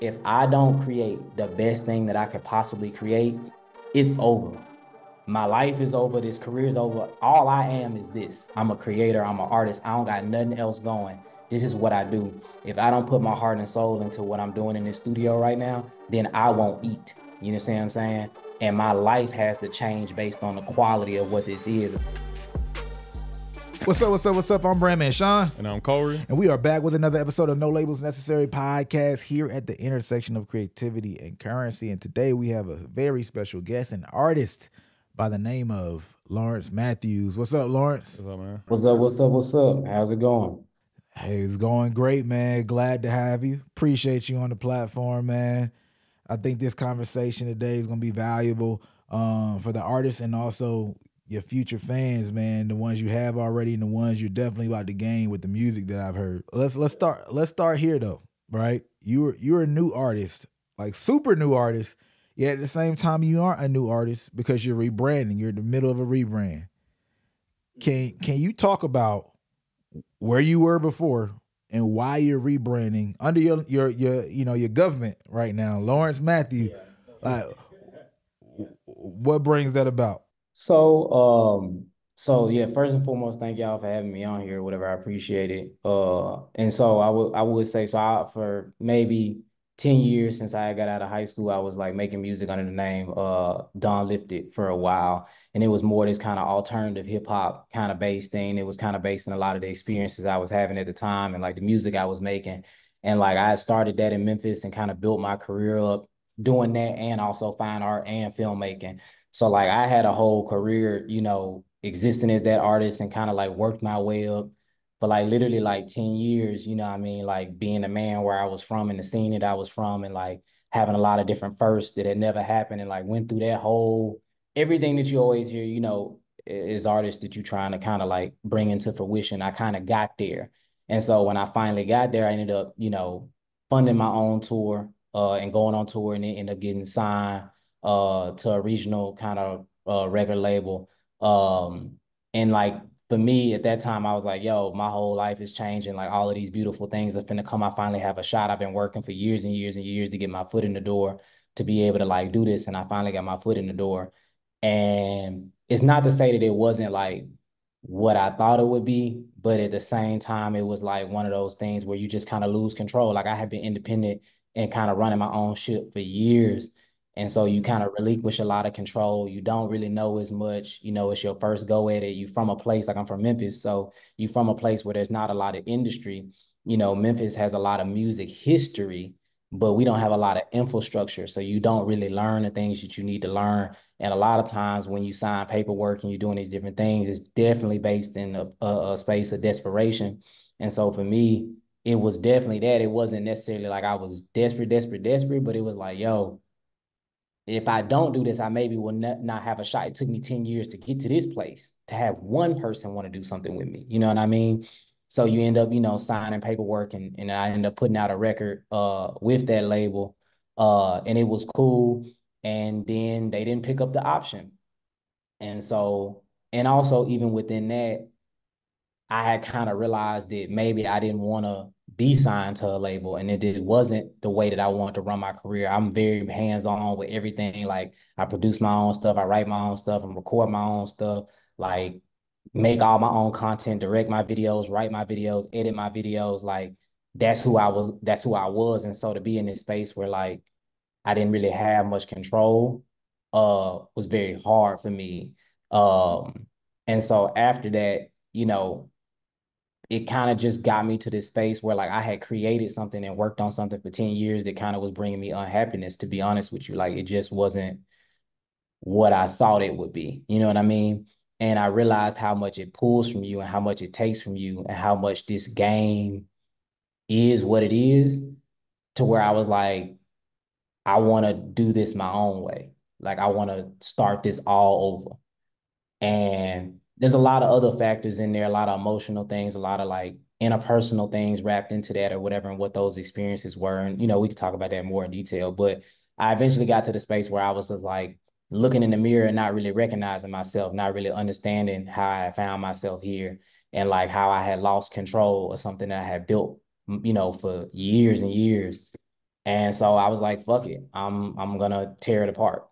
if I don't create the best thing that I could possibly create, it's over. My life is over. This career is over. All I am is this. I'm a creator. I'm an artist. I don't got nothing else going. This is what I do. If I don't put my heart and soul into what I'm doing in this studio right now, then I won't eat. You know what I'm saying? And my life has to change based on the quality of what this is. What's up, what's up, what's up? I'm Brandman Sean. And I'm Kohrey. And we are back with another episode of No Labels Necessary podcast here at the intersection of creativity and currency. And today we have a very special guest, an artist by the name of Lawrence Matthews. What's up, Lawrence? What's up, man? What's up? What's up? What's up? How's it going? Hey, it's going great, man. Glad to have you. Appreciate you on the platform, man. I think this conversation today is going to be valuable um, for the artists and also your future fans, man, the ones you have already and the ones you're definitely about to gain with the music that I've heard. Let's let's start let's start here though, right? You're you're a new artist, like super new artist. Yet at the same time, you aren't a new artist because you're rebranding. You're in the middle of a rebrand. Can can you talk about where you were before and why you're rebranding under your your your you know your government right now, Lawrence Matthew? Like, what brings that about? So, um, so yeah, first and foremost, thank y'all for having me on here, whatever. I appreciate it. Uh, and so I would I would say so I for maybe 10 years since I got out of high school, I was like making music under the name uh Don Lifted for a while. And it was more this kind of alternative hip hop kind of based thing. It was kind of based on a lot of the experiences I was having at the time and like the music I was making. And like I started that in Memphis and kind of built my career up doing that and also fine art and filmmaking. So like I had a whole career, you know, existing as that artist and kind of like worked my way up for like literally like 10 years, you know I mean? Like being a man where I was from and the scene that I was from and like having a lot of different firsts that had never happened and like went through that whole everything that you always hear, you know, is artists that you're trying to kind of like bring into fruition. I kind of got there. And so when I finally got there, I ended up, you know, funding my own tour uh, and going on tour and then ended up getting signed uh, to a regional kind of uh, record label. Um, and like for me at that time, I was like, yo, my whole life is changing. Like all of these beautiful things are finna come. I finally have a shot. I've been working for years and years and years to get my foot in the door to be able to like do this. And I finally got my foot in the door. And it's not to say that it wasn't like what I thought it would be, but at the same time, it was like one of those things where you just kind of lose control. Like I had been independent and kind of running my own shit for years. And so you kind of mm-hmm. relinquish a lot of control. You don't really know as much. You know, it's your first go at it. You from a place like I'm from Memphis, so you from a place where there's not a lot of industry. You know, Memphis has a lot of music history, but we don't have a lot of infrastructure. So you don't really learn the things that you need to learn. And a lot of times when you sign paperwork and you're doing these different things, it's definitely based in a, a, a space of desperation. And so for me, it was definitely that. It wasn't necessarily like I was desperate, desperate, desperate, but it was like, yo, if I don't do this, I maybe will not, not have a shot. It took me 10 years to get to this place to have one person want to do something with me. You know what I mean? So you end up, you know, signing paperwork and, and I end up putting out a record uh with that label. Uh and it was cool. And then they didn't pick up the option. And so, and also even within that, I had kind of realized that maybe I didn't want to be signed to a label and it, it wasn't the way that I wanted to run my career. I'm very hands-on with everything. Like I produce my own stuff, I write my own stuff, and record my own stuff, like make all my own content, direct my videos, write my videos, edit my videos. Like that's who I was, that's who I was. And so to be in this space where like I didn't really have much control uh was very hard for me. Um and so after that, you know, it kind of just got me to this space where like I had created something and worked on something for 10 years that kind of was bringing me unhappiness to be honest with you. Like it just wasn't what I thought it would be. You know what I mean? And I realized how much it pulls from you and how much it takes from you and how much this game is what it is to where I was like I want to do this my own way. Like I want to start this all over. And there's a lot of other factors in there, a lot of emotional things, a lot of like interpersonal things wrapped into that or whatever, and what those experiences were. And, you know, we could talk about that more in detail. But I eventually got to the space where I was just like looking in the mirror and not really recognizing myself, not really understanding how I found myself here and like how I had lost control of something that I had built, you know, for years and years. And so I was like, fuck it. I'm I'm gonna tear it apart.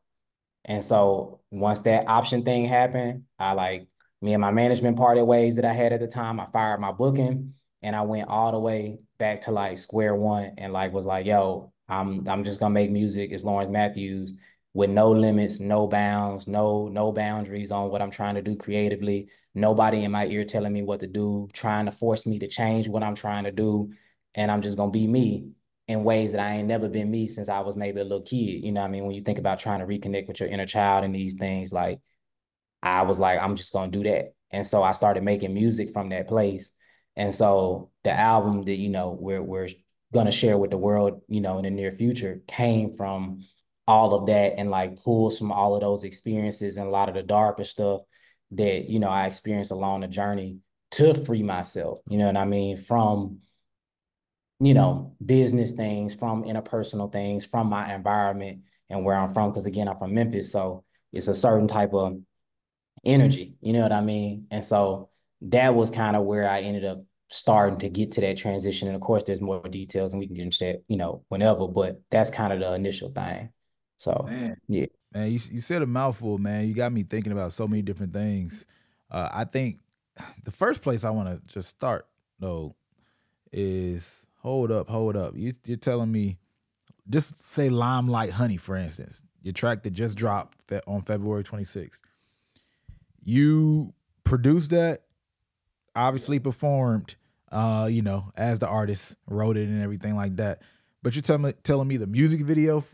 And so once that option thing happened, I like me and my management parted ways that I had at the time. I fired my booking and I went all the way back to like square one and like was like, yo, I'm I'm just gonna make music as Lawrence Matthews with no limits, no bounds, no no boundaries on what I'm trying to do creatively. Nobody in my ear telling me what to do, trying to force me to change what I'm trying to do, and I'm just gonna be me in ways that I ain't never been me since I was maybe a little kid. You know I mean? When you think about trying to reconnect with your inner child and these things, like I was like, I'm just gonna do that. And so I started making music from that place. And so the album that, you know, we're we're gonna share with the world, you know, in the near future came from all of that and like pulls from all of those experiences and a lot of the darker stuff that you know I experienced along the journey to free myself. You know what I mean? From you know business things, from interpersonal things, from my environment and where I'm from. Because again, I'm from Memphis, so it's a certain type of energy. You know what I mean? And so that was kind of where I ended up starting to get to that transition. And of course, there's more details, and we can get into that, you know, whenever. But that's kind of the initial thing. So man, yeah, man, you you said a mouthful, man. You got me thinking about so many different things. Uh, I think the first place I want to just start though is hold up, hold up. You, you're telling me, just say Limelight Honey, for instance, your track that just dropped on February 26th. You produced that, obviously performed, uh, you know, as the artist wrote it and everything like that. But you're telling me, telling me the music video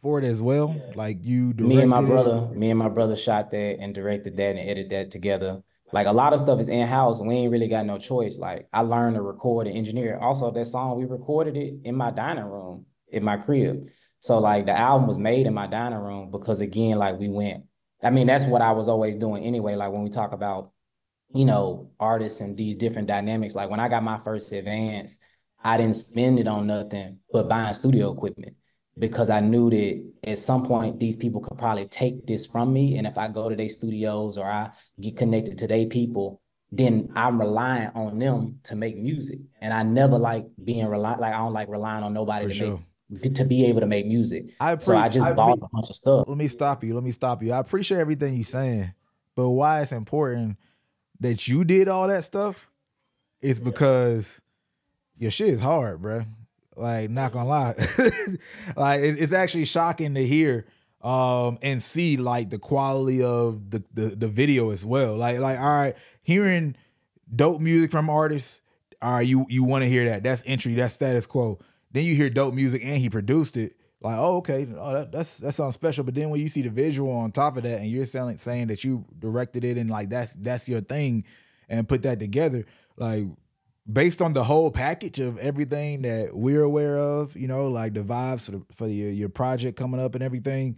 for it as well? Yeah. Like you Me and my brother, it? me and my brother shot that and directed that and edited that together. Like a lot of stuff is in house. We ain't really got no choice. Like I learned to record and engineer. Also, that song we recorded it in my dining room in my crib. So like the album was made in my dining room because again, like we went. I mean, that's what I was always doing anyway. Like when we talk about, you know, artists and these different dynamics. Like when I got my first advance, I didn't spend it on nothing but buying studio equipment because I knew that at some point these people could probably take this from me. And if I go to their studios or I get connected to their people, then I'm relying on them to make music. And I never like being reliant, like I don't like relying on nobody For to sure. make to be able to make music. I pre- so I just I, bought a bunch of stuff. Let me stop you. Let me stop you. I appreciate everything you're saying, but why it's important that you did all that stuff is because your shit is hard, bro. Like, not gonna lie, like it, it's actually shocking to hear um and see like the quality of the, the the video as well. Like, like all right, hearing dope music from artists, all right, you you want to hear that? That's entry, that's status quo. Then you hear dope music and he produced it. Like, oh, okay, oh, that, that's that sounds special. But then when you see the visual on top of that, and you're saying saying that you directed it and like that's that's your thing, and put that together, like based on the whole package of everything that we're aware of, you know, like the vibes for, the, for your, your project coming up and everything.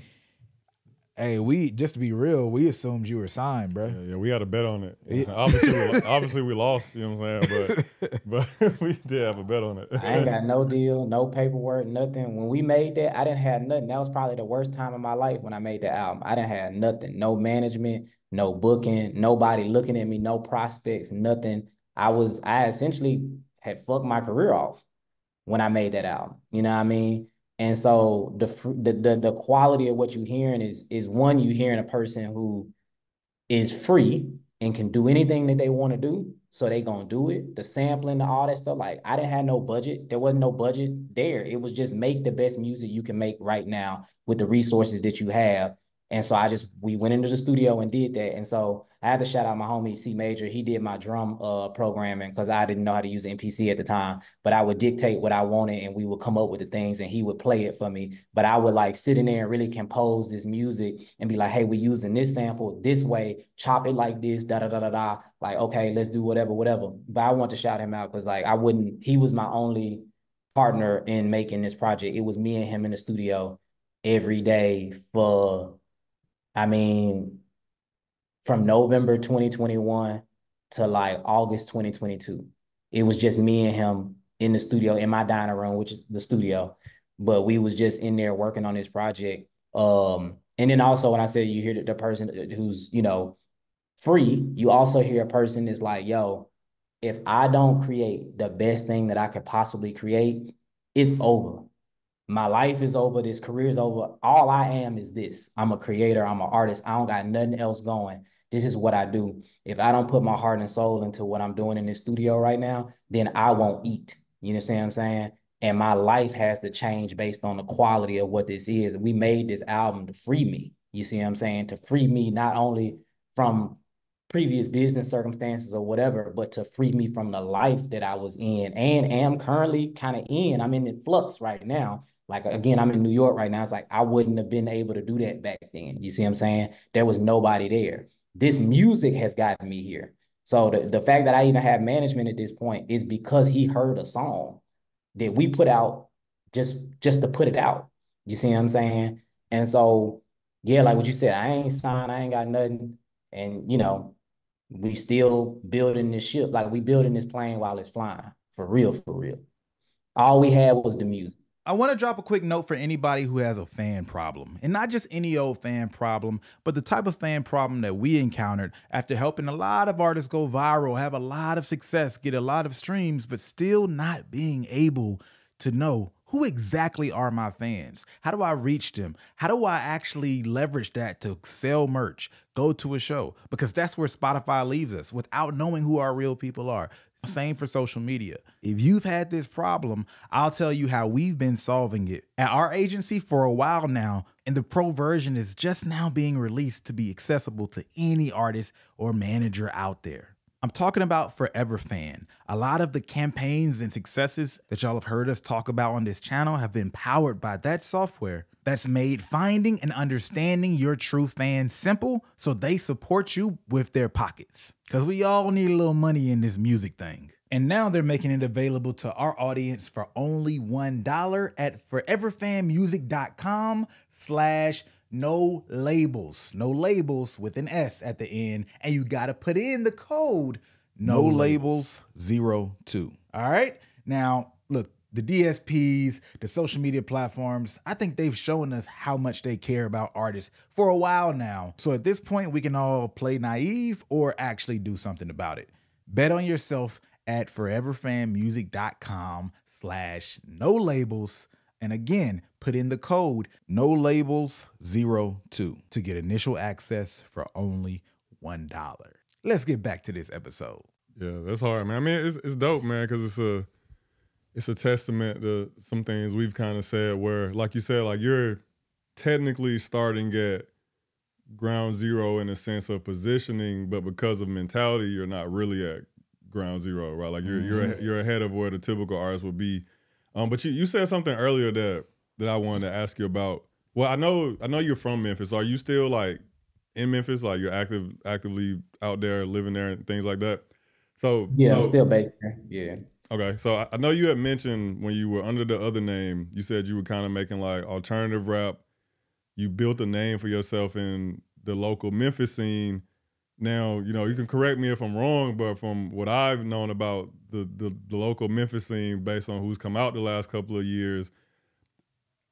Hey, we just to be real, we assumed you were signed, bro. Yeah, yeah we had a bet on it. Yeah. Obviously, we, obviously we lost. You know what I'm saying? But but we did have a bet on it. I ain't got no deal, no paperwork, nothing. When we made that, I didn't have nothing. That was probably the worst time of my life when I made the album. I didn't have nothing, no management, no booking, nobody looking at me, no prospects, nothing. I was I essentially had fucked my career off when I made that album. You know what I mean? And so the the the, quality of what you're hearing is is one you hearing a person who is free and can do anything that they want to do. So they gonna do it. The sampling, the all that stuff. Like I didn't have no budget. There wasn't no budget there. It was just make the best music you can make right now with the resources that you have. And so I just we went into the studio and did that. And so I had to shout out my homie C Major. He did my drum uh programming because I didn't know how to use MPC at the time. But I would dictate what I wanted and we would come up with the things and he would play it for me. But I would like sit in there and really compose this music and be like, hey, we're using this sample this way, chop it like this, da da da da da. Like, okay, let's do whatever, whatever. But I want to shout him out because like I wouldn't, he was my only partner in making this project. It was me and him in the studio every day for I mean, from November 2021 to like August 2022. It was just me and him in the studio in my dining room, which is the studio. But we was just in there working on this project. Um, and then also when I said you hear the, person who's, you know, free, you also hear a person is like, yo, if I don't create the best thing that I could possibly create, it's over. my life is over, this career is over. All I am is this. I'm a creator, I'm an artist. I don't got nothing else going. This is what I do. If I don't put my heart and soul into what I'm doing in this studio right now, then I won't eat. You know what I'm saying? And my life has to change based on the quality of what this is. We made this album to free me. You see what I'm saying? To free me not only from previous business circumstances or whatever, but to free me from the life that I was in and am currently kind of in. I'm in the flux right now. Like again, I'm in New York right now. It's like I wouldn't have been able to do that back then. You see what I'm saying? There was nobody there. This music has gotten me here. So the, the fact that I even have management at this point is because he heard a song that we put out just just to put it out. You see what I'm saying? And so yeah, like what you said, I ain't signed, I ain't got nothing. And you know, we still building this ship, like we building this plane while it's flying. For real, for real. All we had was the music. I want to drop a quick note for anybody who has a fan problem. And not just any old fan problem, but the type of fan problem that we encountered after helping a lot of artists go viral, have a lot of success, get a lot of streams, but still not being able to know who exactly are my fans? How do I reach them? How do I actually leverage that to sell merch, go to a show? Because that's where Spotify leaves us without knowing who our real people are. Same for social media. If you've had this problem, I'll tell you how we've been solving it at our agency for a while now, and the pro version is just now being released to be accessible to any artist or manager out there. I'm talking about ForeverFan. A lot of the campaigns and successes that y'all have heard us talk about on this channel have been powered by that software that's made finding and understanding your true fans simple so they support you with their pockets. Because we all need a little money in this music thing. And now they're making it available to our audience for only $1 at foreverfanmusic.com slash no labels, no labels with an S at the end, and you got to put in the code no, no labels, zero two. All right. Now, look, the DSPs, the social media platforms, I think they've shown us how much they care about artists for a while now. So at this point, we can all play naive or actually do something about it. Bet on yourself at foreverfanmusic.com slash no labels. And again, put in the code no labels 02 to get initial access for only $1. Let's get back to this episode. Yeah, that's hard, man. I mean, it's, it's dope, man, because it's a it's a testament to some things we've kind of said where, like you said, like you're technically starting at ground zero in a sense of positioning, but because of mentality, you're not really at ground zero, right? Like you're mm-hmm. you're you're ahead of where the typical artist would be. Um, but you you said something earlier that that I wanted to ask you about. Well, I know I know you're from Memphis. Are you still like in Memphis? Like you're active actively out there living there and things like that. So yeah, so, I'm still based there. Yeah. Okay, so I, know you had mentioned when you were under the other name, you said you were kind of making like alternative rap. You built a name for yourself in the local Memphis scene. Now, you know, you can correct me if I'm wrong, but from what I've known about the, the, the local Memphis scene, based on who's come out the last couple of years,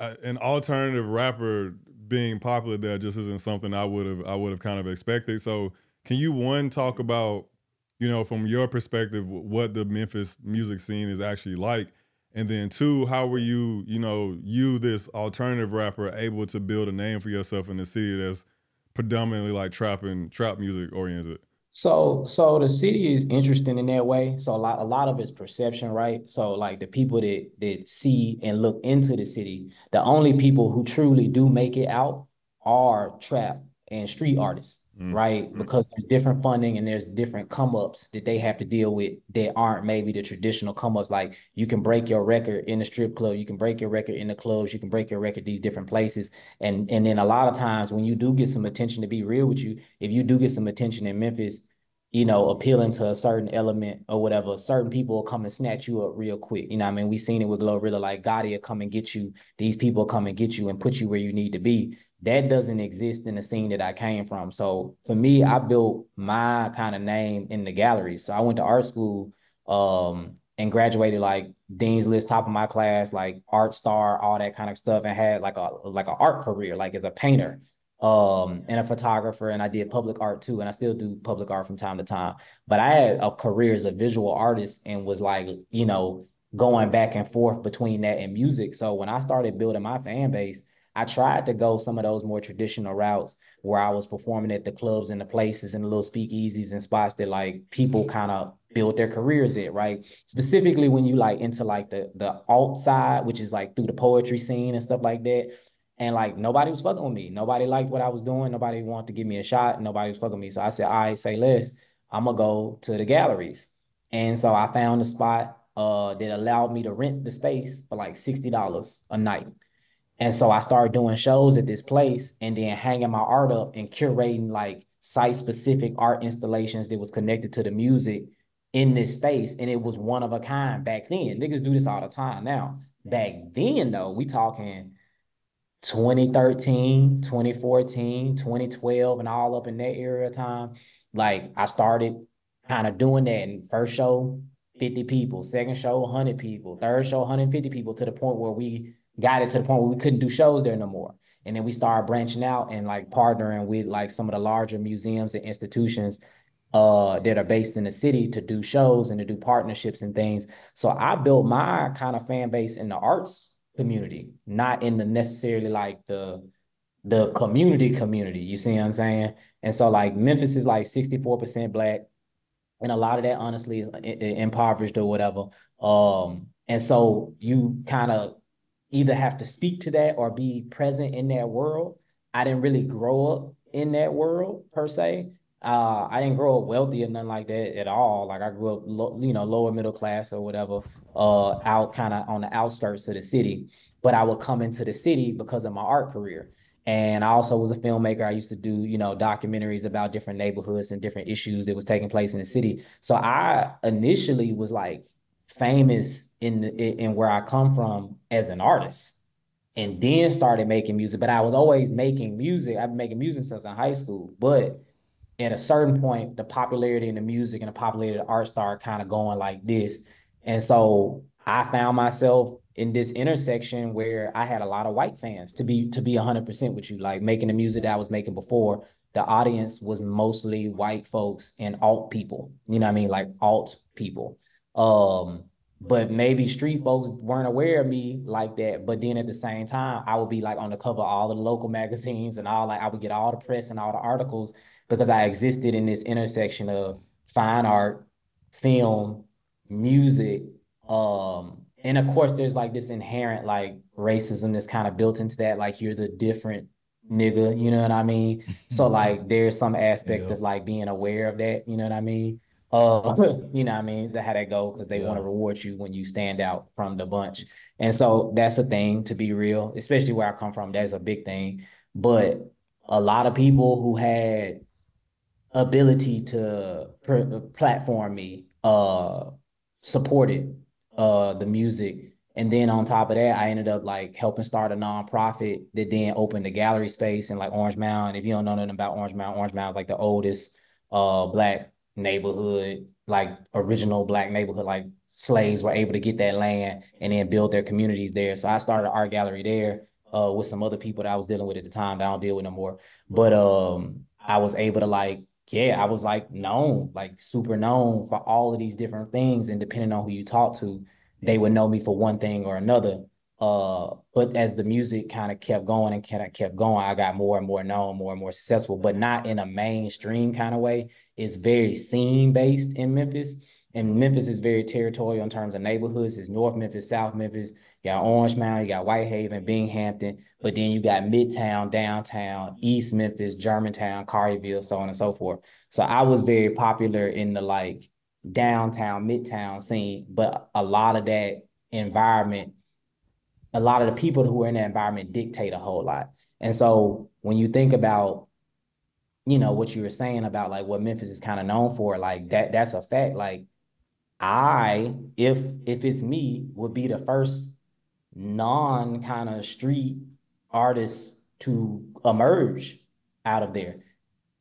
an alternative rapper being popular there just isn't something I would have I would have kind of expected. So can you one talk about you know from your perspective what the Memphis music scene is actually like, and then two, how were you you know you this alternative rapper able to build a name for yourself in the city that's predominantly like trap and trap music oriented? So, so the city is interesting in that way. So a lot, a lot of it's perception, right? So like the people that that see and look into the city, the only people who truly do make it out are trap and street artists mm-hmm. right? Mm-hmm. Because there's different funding and there's different come ups that they have to deal with that aren't maybe the traditional come ups. Like you can break your record in the strip club, you can break your record in the clubs, you can break your record these different places. And and then a lot of times when you do get some attention, to be real with you, if you do get some attention in Memphis, you know, appealing to a certain element or whatever, certain people will come and snatch you up real quick. You know I mean? We've seen it with Glorilla, like Gotti will come and get you. These people come and get you and put you where you need to be that doesn't exist in the scene that I came from. So for me, I built my kind of name in the gallery. So I went to art school um, and graduated like Dean's List, top of my class, like art star, all that kind of stuff, and had like a like an art career, like as a painter um, and a photographer. And I did public art too, and I still do public art from time to time. But I had a career as a visual artist and was like, you know, going back and forth between that and music. So when I started building my fan base, I tried to go some of those more traditional routes where I was performing at the clubs and the places and the little speakeasies and spots that like people kind of build their careers at, right? Specifically when you like into like the the alt side, which is like through the poetry scene and stuff like that. And like nobody was fucking with me. Nobody liked what I was doing. Nobody wanted to give me a shot. Nobody was fucking with me. So I said, all right, say less. I'm gonna go to the galleries. And so I found a spot uh, that allowed me to rent the space for like $60 a night. And so I started doing shows at this place and then hanging my art up and curating like site specific art installations that was connected to the music in this space. And it was one of a kind back then. Niggas do this all the time now. Back then, though, we talking 2013, 2014, 2012, and all up in that area of time. Like I started kind of doing that. And first show, 50 people, second show, 100 people, third show, 150 people to the point where we got it to the point where we couldn't do shows there no more. And then we started branching out and like partnering with like some of the larger museums and institutions uh, that are based in the city to do shows and to do partnerships and things. So I built my kind of fan base in the arts community, not in the necessarily like the the community community. You see what I'm saying? And so like Memphis is like 64% black, and a lot of that honestly is impoverished or whatever. Um, and so you kind of either have to speak to that or be present in that world. I didn't really grow up in that world per se. Uh, I didn't grow up wealthy or nothing like that at all. Like I grew up, lo- you know, lower middle class or whatever, uh, out kind of on the outskirts of the city. But I would come into the city because of my art career. And I also was a filmmaker. I used to do, you know, documentaries about different neighborhoods and different issues that was taking place in the city. So I initially was like famous in in where I come from as an artist, and then started making music. But I was always making music. I've been making music since in high school. But at a certain point, the popularity in the music and the popularity of the art started kind of going like this. And so I found myself in this intersection where I had a lot of white fans to be to be 100% with you like making the music that I was making before the audience was mostly white folks and alt people you know what I mean like alt people um but maybe street folks weren't aware of me like that but then at the same time I would be like on the cover of all the local magazines and all like I would get all the press and all the articles because I existed in this intersection of fine art film music um and of course there's like this inherent like racism that's kind of built into that like you're the different nigga you know what i mean so like there's some aspect yeah. of like being aware of that you know what i mean uh you know what i mean is that how that go because they yeah. want to reward you when you stand out from the bunch and so that's a thing to be real especially where i come from that's a big thing but a lot of people who had ability to pr- platform me uh supported uh the music. And then on top of that, I ended up like helping start a nonprofit that then opened the gallery space in like Orange Mound. If you don't know nothing about Orange Mound, Orange Mound is like the oldest uh black neighborhood, like original black neighborhood, like slaves were able to get that land and then build their communities there. So I started an art gallery there uh with some other people that I was dealing with at the time that I don't deal with no more. But um I was able to like yeah, I was like known, like super known for all of these different things. And depending on who you talk to, they would know me for one thing or another. Uh, but as the music kind of kept going and kind of kept going, I got more and more known, more and more successful, but not in a mainstream kind of way. It's very scene based in Memphis. And Memphis is very territorial in terms of neighborhoods. It's North Memphis, South Memphis. You got Orange Mound, you got Whitehaven, Binghampton, but then you got Midtown, Downtown, East Memphis, Germantown, Collierville, so on and so forth. So I was very popular in the like downtown, midtown scene, but a lot of that environment, a lot of the people who are in that environment dictate a whole lot. And so when you think about, you know, mm-hmm. what you were saying about like what Memphis is kind of known for, like that, that's a fact. Like I, if if it's me, would be the first non kind of street artist to emerge out of there.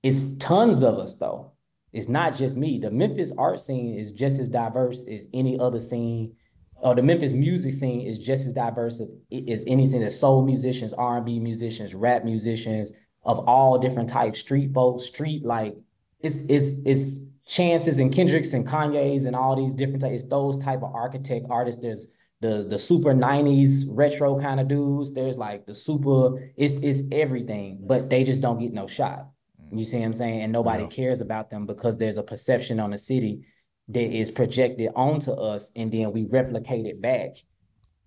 It's tons of us though. It's not just me. The Memphis art scene is just as diverse as any other scene. Or the Memphis music scene is just as diverse as any scene. There's soul musicians, R&B musicians, rap musicians of all different types, street folks, street like it's it's it's Chances and Kendricks and Kanye's and all these different types. It's those type of architect artists. There's the the super 90s retro kind of dudes. There's like the super, it's it's everything, but they just don't get no shot. Mm. You see what I'm saying? And nobody yeah. cares about them because there's a perception on the city that is projected onto us, and then we replicate it back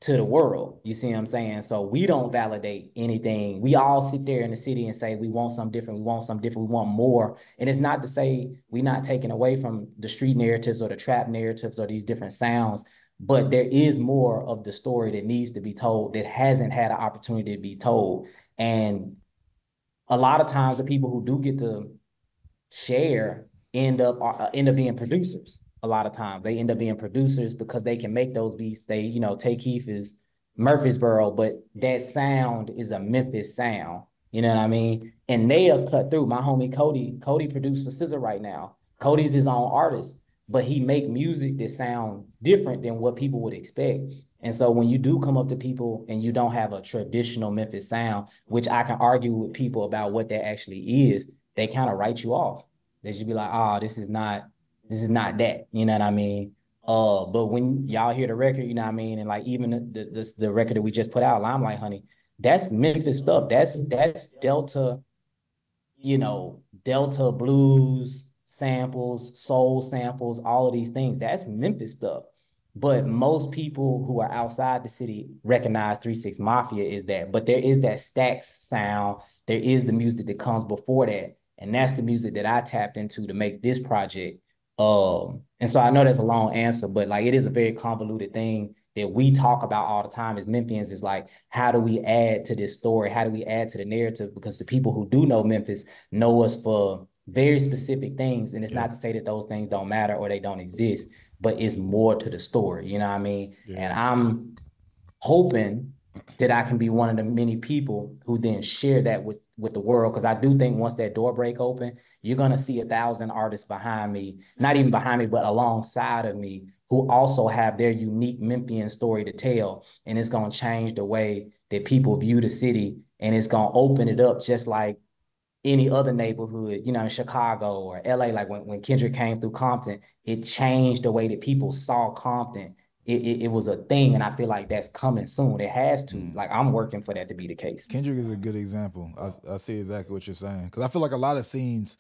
to the world. You see what I'm saying? So we don't validate anything. We all sit there in the city and say we want something different, we want something different, we want more. And it's not to say we're not taking away from the street narratives or the trap narratives or these different sounds, but there is more of the story that needs to be told that hasn't had an opportunity to be told. And a lot of times the people who do get to share end up uh, end up being producers a lot of times. They end up being producers because they can make those beats. They, you know, Tay Keith is Murfreesboro, but that sound is a Memphis sound. You know what I mean? And they are cut through. My homie Cody, Cody produced for SZA right now. Cody's his own artist, but he make music that sound different than what people would expect. And so when you do come up to people and you don't have a traditional Memphis sound, which I can argue with people about what that actually is, they kind of write you off. They should be like, oh, this is not this is not that. You know what I mean? Uh, but when y'all hear the record, you know what I mean, and like even the the, the record that we just put out, Limelight Honey, that's Memphis stuff. That's that's Delta, you know, Delta blues samples, soul samples, all of these things. That's Memphis stuff. But most people who are outside the city recognize Three Six Mafia is that. But there is that Stax sound. There is the music that comes before that, and that's the music that I tapped into to make this project um, and so I know that's a long answer, but like it is a very convoluted thing that we talk about all the time as Memphians is like, how do we add to this story? How do we add to the narrative? Because the people who do know Memphis know us for very specific things. And it's yeah. not to say that those things don't matter or they don't exist, but it's more to the story. You know what I mean? Yeah. And I'm hoping that I can be one of the many people who then share that with with the world. Because I do think once that door break open, you're gonna see a thousand artists behind me, not even behind me, but alongside of me, who also have their unique Memphian story to tell. And it's gonna change the way that people view the city, and it's gonna open it up just like any other neighborhood, you know, in Chicago or LA, like when, when Kendrick came through Compton, it changed the way that people saw Compton it, it, it, was a thing, and I feel like that's coming soon. It has to. Mm. Like I'm working for that to be the case. Kendrick is a good example. I, I see exactly what you're saying because I feel like a lot of scenes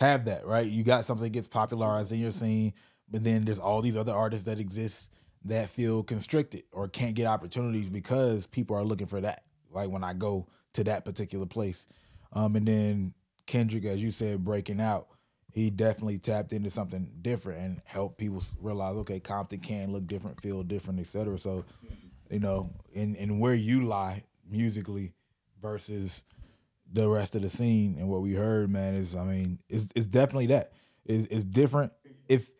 have that. Right, you got something that gets popularized in your scene, but then there's all these other artists that exist that feel constricted or can't get opportunities because people are looking for that. Like when I go to that particular place, um, and then Kendrick, as you said, breaking out he definitely tapped into something different and helped people realize, okay, Compton can look different, feel different, etc. So, you know, in in where you lie musically versus the rest of the scene and what we heard, man, is I mean, it's it's definitely that. It's, it's different. If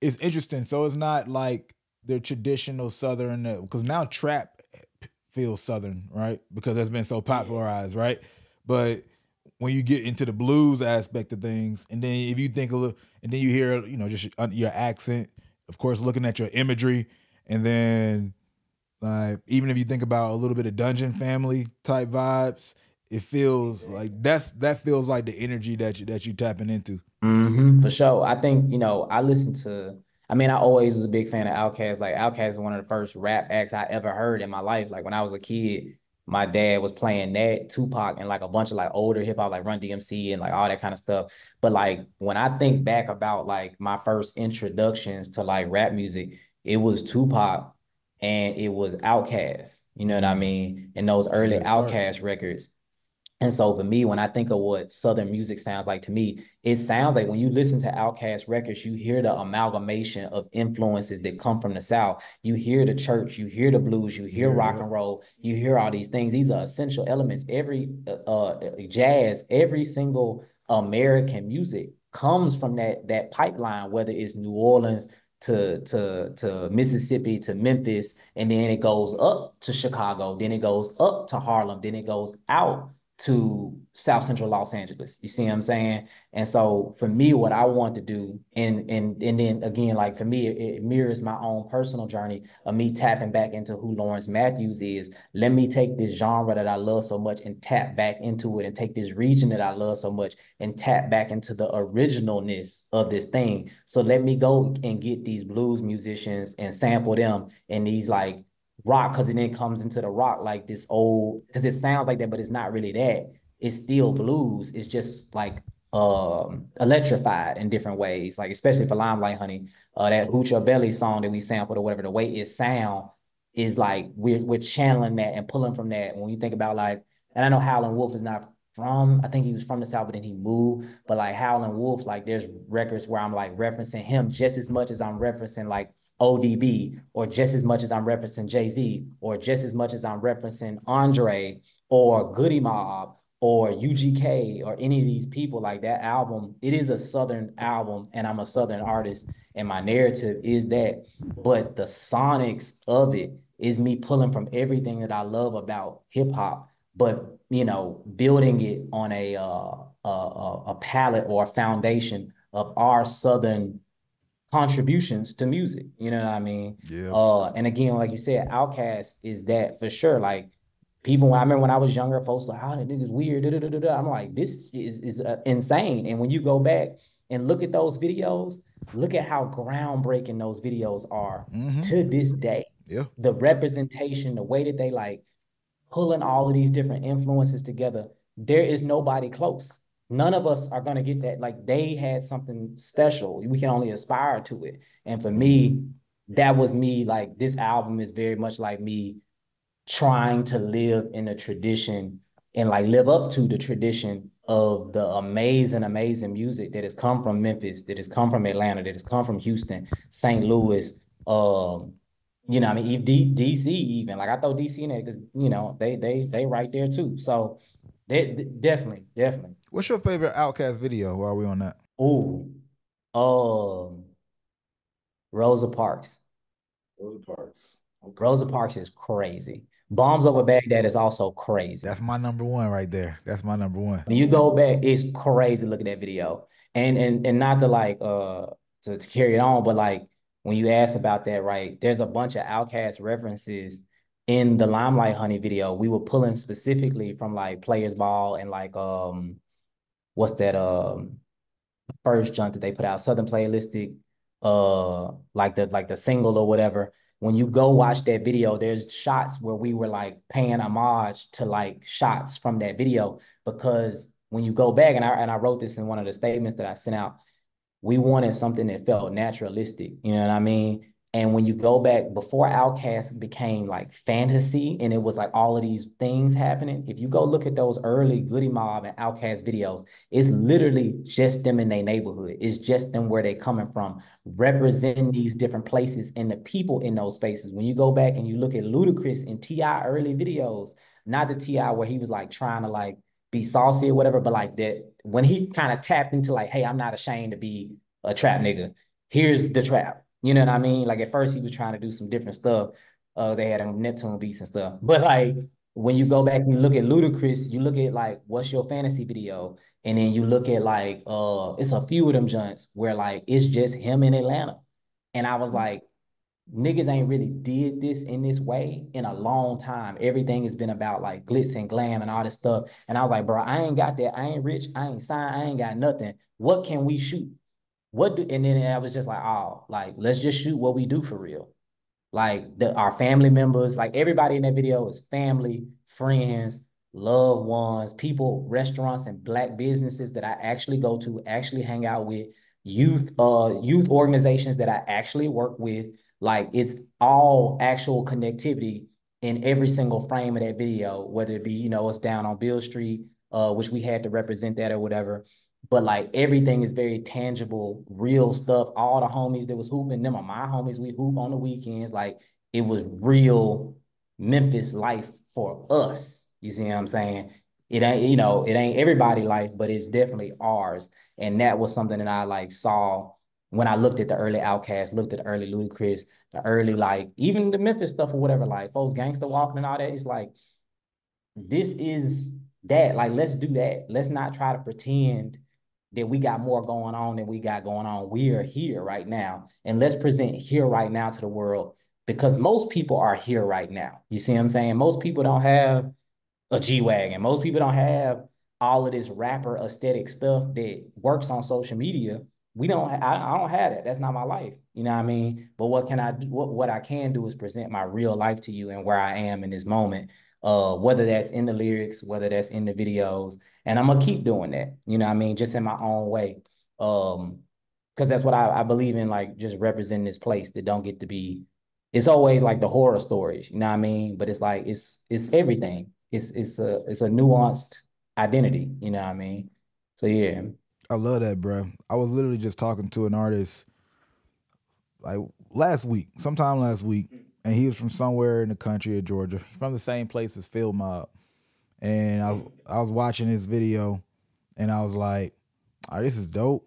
it's interesting, so it's not like the traditional southern uh, because now trap feels southern, right? Because it's been so popularized, right? But when you get into the blues aspect of things, and then if you think a little, and then you hear, you know, just your accent, of course, looking at your imagery, and then like even if you think about a little bit of Dungeon Family type vibes, it feels like that's that feels like the energy that you that you tapping into. Mm-hmm, for sure. I think you know I listen to. I mean, I always was a big fan of Outkast. Like Outkast is one of the first rap acts I ever heard in my life. Like when I was a kid, my dad was playing that Tupac and like a bunch of like older hip hop like Run DMC and like all that kind of stuff. But like when I think back about like my first introductions to like rap music, it was Tupac and it was Outkast. You know what I mean? And those early Outkast records. And so for me, when I think of what Southern music sounds like to me, it sounds like when you listen to Outkast records, you hear the amalgamation of influences that come from the South. You hear the church, you hear the blues, you hear yeah, rock and roll, you hear all these things. These are essential elements. Every uh, uh, jazz, every single American music comes from that that pipeline, whether it's New Orleans, to to to Mississippi to Memphis, and then it goes up to Chicago, then it goes up to Harlem, then it goes out to South Central Los Angeles. You see what I'm saying? And so for me, what I want to do, and and and then again, like for me, it, it, mirrors my own personal journey of me tapping back into who Lawrence Matthews is. Let me take this genre that I love so much and tap back into it, and take this region that I love so much and tap back into the originalness of this thing. So let me go and get these blues musicians and sample them in these like rock because it then comes into the rock like this old because it sounds like that, but it's not really that. It's still blues. It's just like um electrified in different ways, like especially for Limelight Honey, uh that Hooch Belly song that we sampled or whatever, the way it sound is like we're we're channeling that and pulling from that. When you think about like, and I know Howlin' Wolf is not from, I think he was from the South, but then he moved. But like Howlin' Wolf, like there's records where I'm like referencing him just as much as I'm referencing like ODB, or just as much as I'm referencing Jay Z, or just as much as I'm referencing Andre, or Goodie Mob, or UGK, or any of these people. Like that album, it is a Southern album, and I'm a Southern artist, and my narrative is that. But the sonics of it is me pulling from everything that I love about hip hop, but you know, building it on a uh, a, a palette or a foundation of our Southern contributions to music. You know what I mean? Yeah. Uh, and again, like you said, Outkast is that for sure. Like people, I remember when I was younger, folks like, "Oh, that nigga's weird." Da, da, da, I'm like, this is is uh, insane. And when you go back and look at those videos, look at how groundbreaking those videos are mm-hmm. to this day. Yeah. The representation, the way that they like pulling all of these different influences together. There is nobody close none of us are going to get that. Like they had something special. We can only aspire to it. And for me, that was me. Like this album is very much like me trying to live in a tradition and like live up to the tradition of the amazing, amazing music that has come from Memphis, that has come from Atlanta, that has come from Houston, St. Louis, um, you know, I mean, D- DC even like I throw DC in there because you know they they they right there too. So they, they definitely, definitely. What's your favorite Outkast video while we on that? Oh, um, Rosa Parks. Rosa Parks. Okay. Rosa Parks is crazy. Bombs over Baghdad is also crazy. That's my number one right there. That's my number one. When you go back, it's crazy. Look at that video, and and and not to like uh to, to carry it on, but like when you ask about that, right? There's a bunch of Outkast references in the Limelight Honey video. We were pulling specifically from like Players Ball and like um what's that um first junk that they put out, Southern Playalistic, uh like the like the single or whatever. When you go watch that video, there's shots where we were like paying homage to like shots from that video because when you go back and I and I wrote this in one of the statements that I sent out, we wanted something that felt naturalistic. You know what I mean? And when you go back before Outkast became like fantasy and it was like all of these things happening, if you go look at those early Goodie Mob and Outkast videos, it's literally just them in their neighborhood. It's just them where they're coming from, representing these different places and the people in those spaces. When you go back and you look at Ludacris and T.I. early videos, not the T.I. where he was like trying to like be saucy or whatever, but like that when he kind of tapped into like, hey, I'm not ashamed to be a trap nigga. Here's the trap you know what I mean? Like at first he was trying to do some different stuff. Uh, they had him Neptune beats and stuff. But like when you go back and look at Ludacris, you look at like what's your fantasy video, and then you look at like uh, it's a few of them joints where like it's just him in Atlanta, and I was mm-hmm. like, niggas ain't really did this in this way in a long time. Everything has been about like glitz and glam and all this stuff. And I was like, bro, I ain't got that. I ain't rich. I ain't signed. I ain't got nothing. What can we shoot? What do and then I was just like, oh, like let's just shoot what we do for real. Like the our family members, like everybody in that video is family, friends, loved ones, people, restaurants, and black businesses that I actually go to, actually hang out with, youth, uh, youth organizations that I actually work with. Like it's all actual connectivity in every single frame of that video, whether it be, you know, it's down on Beale Street, uh, which we had to represent that or whatever but like everything is very tangible, real stuff. All the homies that was hooping, them are my homies. We hoop on the weekends. Like it was real Memphis life for us. You see what I'm saying? It ain't, you know, it ain't everybody life, but it's definitely ours. And that was something that I like saw when I looked at the early Outkast, looked at the early Ludacris, the early like even the Memphis stuff or whatever, like folks gangster walking and all that. It's like this is that. Like, let's do that. Let's not try to pretend that we got more going on than we got going on. We are mm-hmm. here right now. And let's present here right now to the world because most people are here right now. You see what I'm saying? Most people don't have a G Wagon. Most people don't have all of this rapper aesthetic stuff that works on social media. We don't, I, I don't have that. That's not my life. You know what I mean? But what can I do? What, what I can do is present my real life to you and where I am in this moment. Uh, whether that's in the lyrics, whether that's in the videos, and I'm gonna keep doing that. You know I mean? Just in my own way. Um, because that's what I, I believe in, like just representing this place that don't get to be. It's always like the horror stories, you know what I mean? But it's like it's it's everything. It's it's a it's a nuanced identity, you know what I mean? So yeah. I love that, bro. I was literally just talking to an artist like last week, sometime last week, and he was from somewhere in the country of Georgia, from the same place as Phil Mob. And I was I was watching his video, and I was like, "Oh, this is dope."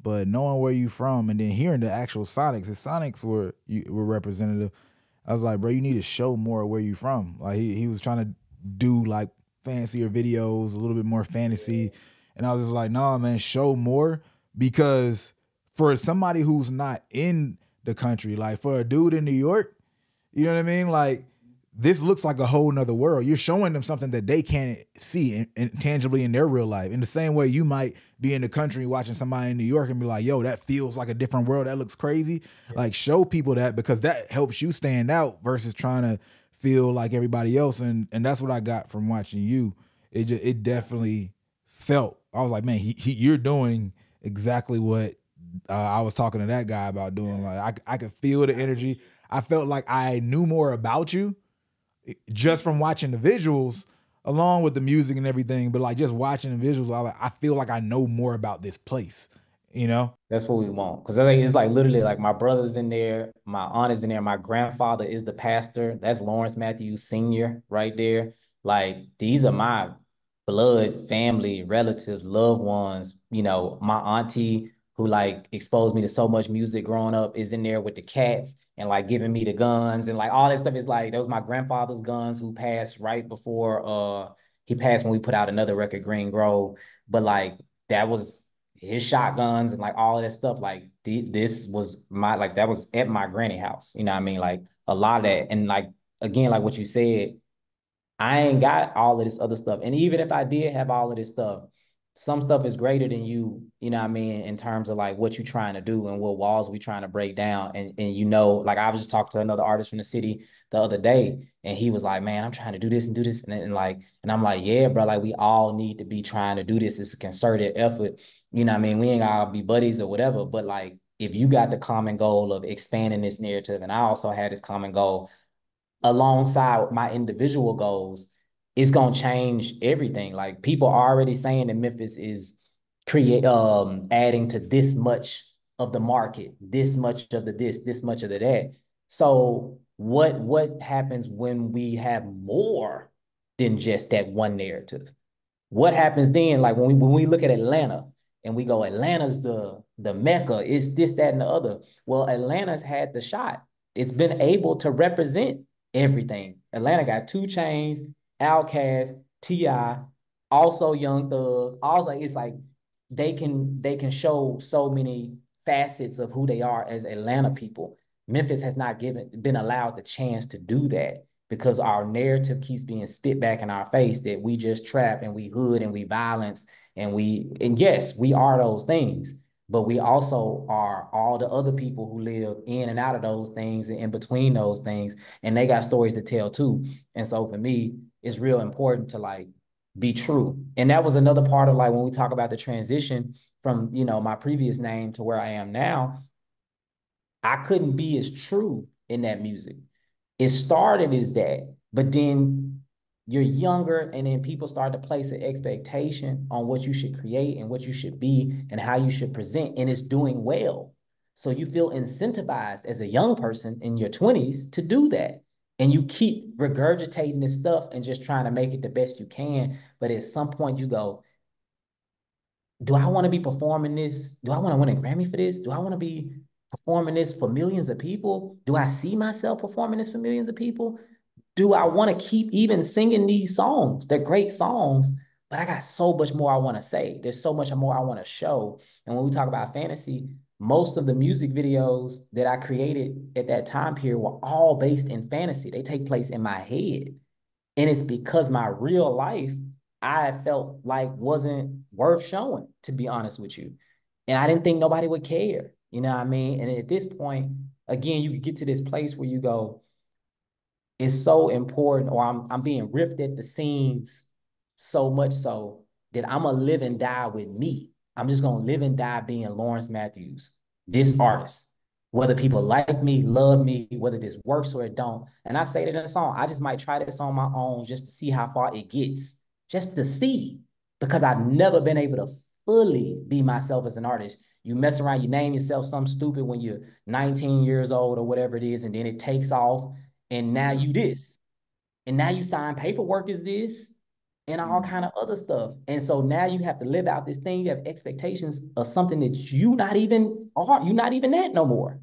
But knowing where you from, and then hearing the actual Sonics, his Sonics were you were representative. I was like, bro, you need to show more where you from. Like he he was trying to do like fancier videos, a little bit more fantasy. And I was just like, nah, man, show more because for somebody who's not in the country, like for a dude in New York, you know what I mean? Like this looks like a whole nother world. You're showing them something that they can't see in, in, tangibly in their real life. In the same way you might be in the country watching somebody in New York and be like, yo, that feels like a different world. That looks crazy. Yeah. Like show people that because that helps you stand out versus trying to feel like everybody else. And and that's what I got from watching you. It just, it definitely felt. I was like, man, he, he you're doing exactly what uh, I was talking to that guy about doing. Like I I could feel the energy. I felt like I knew more about you just from watching the visuals along with the music and everything, but like just watching the visuals, I, like, I feel like I know more about this place. You know, that's what we want. Because I think it's like literally like my brother's in there, my aunt is in there, my grandfather is the pastor. That's Lawrence Matthews Senior right there. Like these are my blood, family, relatives, loved ones. You know, my auntie who like exposed me to so much music growing up is in there with the cats and like giving me the guns and like all that stuff is like those my grandfather's guns who passed right before uh he passed when we put out another record green grove. But like that was his shotguns and like all of that stuff. Like th- this was my like that was at my granny house you know what i mean? Like a lot of that. And like again like what you said i ain't got all of this other stuff. And even if i did have all of this stuff some stuff is greater than you, you know what I mean, in terms of like what you're trying to do and what walls we trying to break down. And and you know, like I was just talking to another artist from the city the other day, and he was like, Man, I'm trying to do this and do this. And, and like, and I'm like, Yeah, bro, like we all need to be trying to do this. It's a concerted effort. You know what I mean? We ain't gotta be buddies or whatever, but like if you got the common goal of expanding this narrative, and I also had this common goal alongside my individual goals it's gonna change everything. Like people are already saying that Memphis is create um adding to this much of the market, this much of the this, this much of the that. So what what happens when we have more than just that one narrative? What happens then? Like when we when we look at Atlanta and we go, Atlanta's the the mecca, it's this, that, and the other. Well, Atlanta's had the shot. It's been able to represent everything. Atlanta got 2 Chainz, Outkast, T.I., also Young Thug. Also, it's like they can they can show so many facets of who they are as Atlanta people. Memphis has not given been allowed the chance to do that because our narrative keeps being spit back in our face that we just trap and we hood and we violence and we and yes, we are those things, but we also are all the other people who live in and out of those things and in between those things, and they got stories to tell too. And so for me, it's real important to like be true. And that was another part of like when we talk about the transition from, you know, my previous name to where I am now, I couldn't be as true in that music. It started as that, but then you're younger and then people start to place an expectation on what you should create and what you should be and how you should present and it's doing well. So you feel incentivized as a young person in your 20s to do that and you keep regurgitating this stuff and just trying to make it the best you can. But at some point, you go, Do I want to be performing this? Do I want to win a Grammy for this? Do I want to be performing this for millions of people? Do I see myself performing this for millions of people? Do I want to keep even singing these songs? They're great songs, but I got so much more I want to say. There's so much more I want to show. And when we talk about fantasy, most of the music videos that I created at that time period were all based in fantasy. They take place in my head. And it's because my real life, I felt like wasn't worth showing, to be honest with you. And I didn't think nobody would care. You know what I mean? And at this point, again, you get to this place where you go, it's so important, or I'm I'm being ripped at the seams so much so that I'm gonna live and die with me. I'm just gonna live and die being Lawrence Matthews, this artist. Whether people like me, love me, whether this works or it don't. And I say it in a song, I just might try this on my own just to see how far it gets, just to see, because I've never been able to fully be myself as an artist. You mess around, you name yourself something stupid when you're 19 years old or whatever it is, and then it takes off, and now you this. And now you sign paperwork as this and all mm-hmm. kind of other stuff. And so now you have to live out this thing. You have expectations of something that you not even are. You're not even that no more.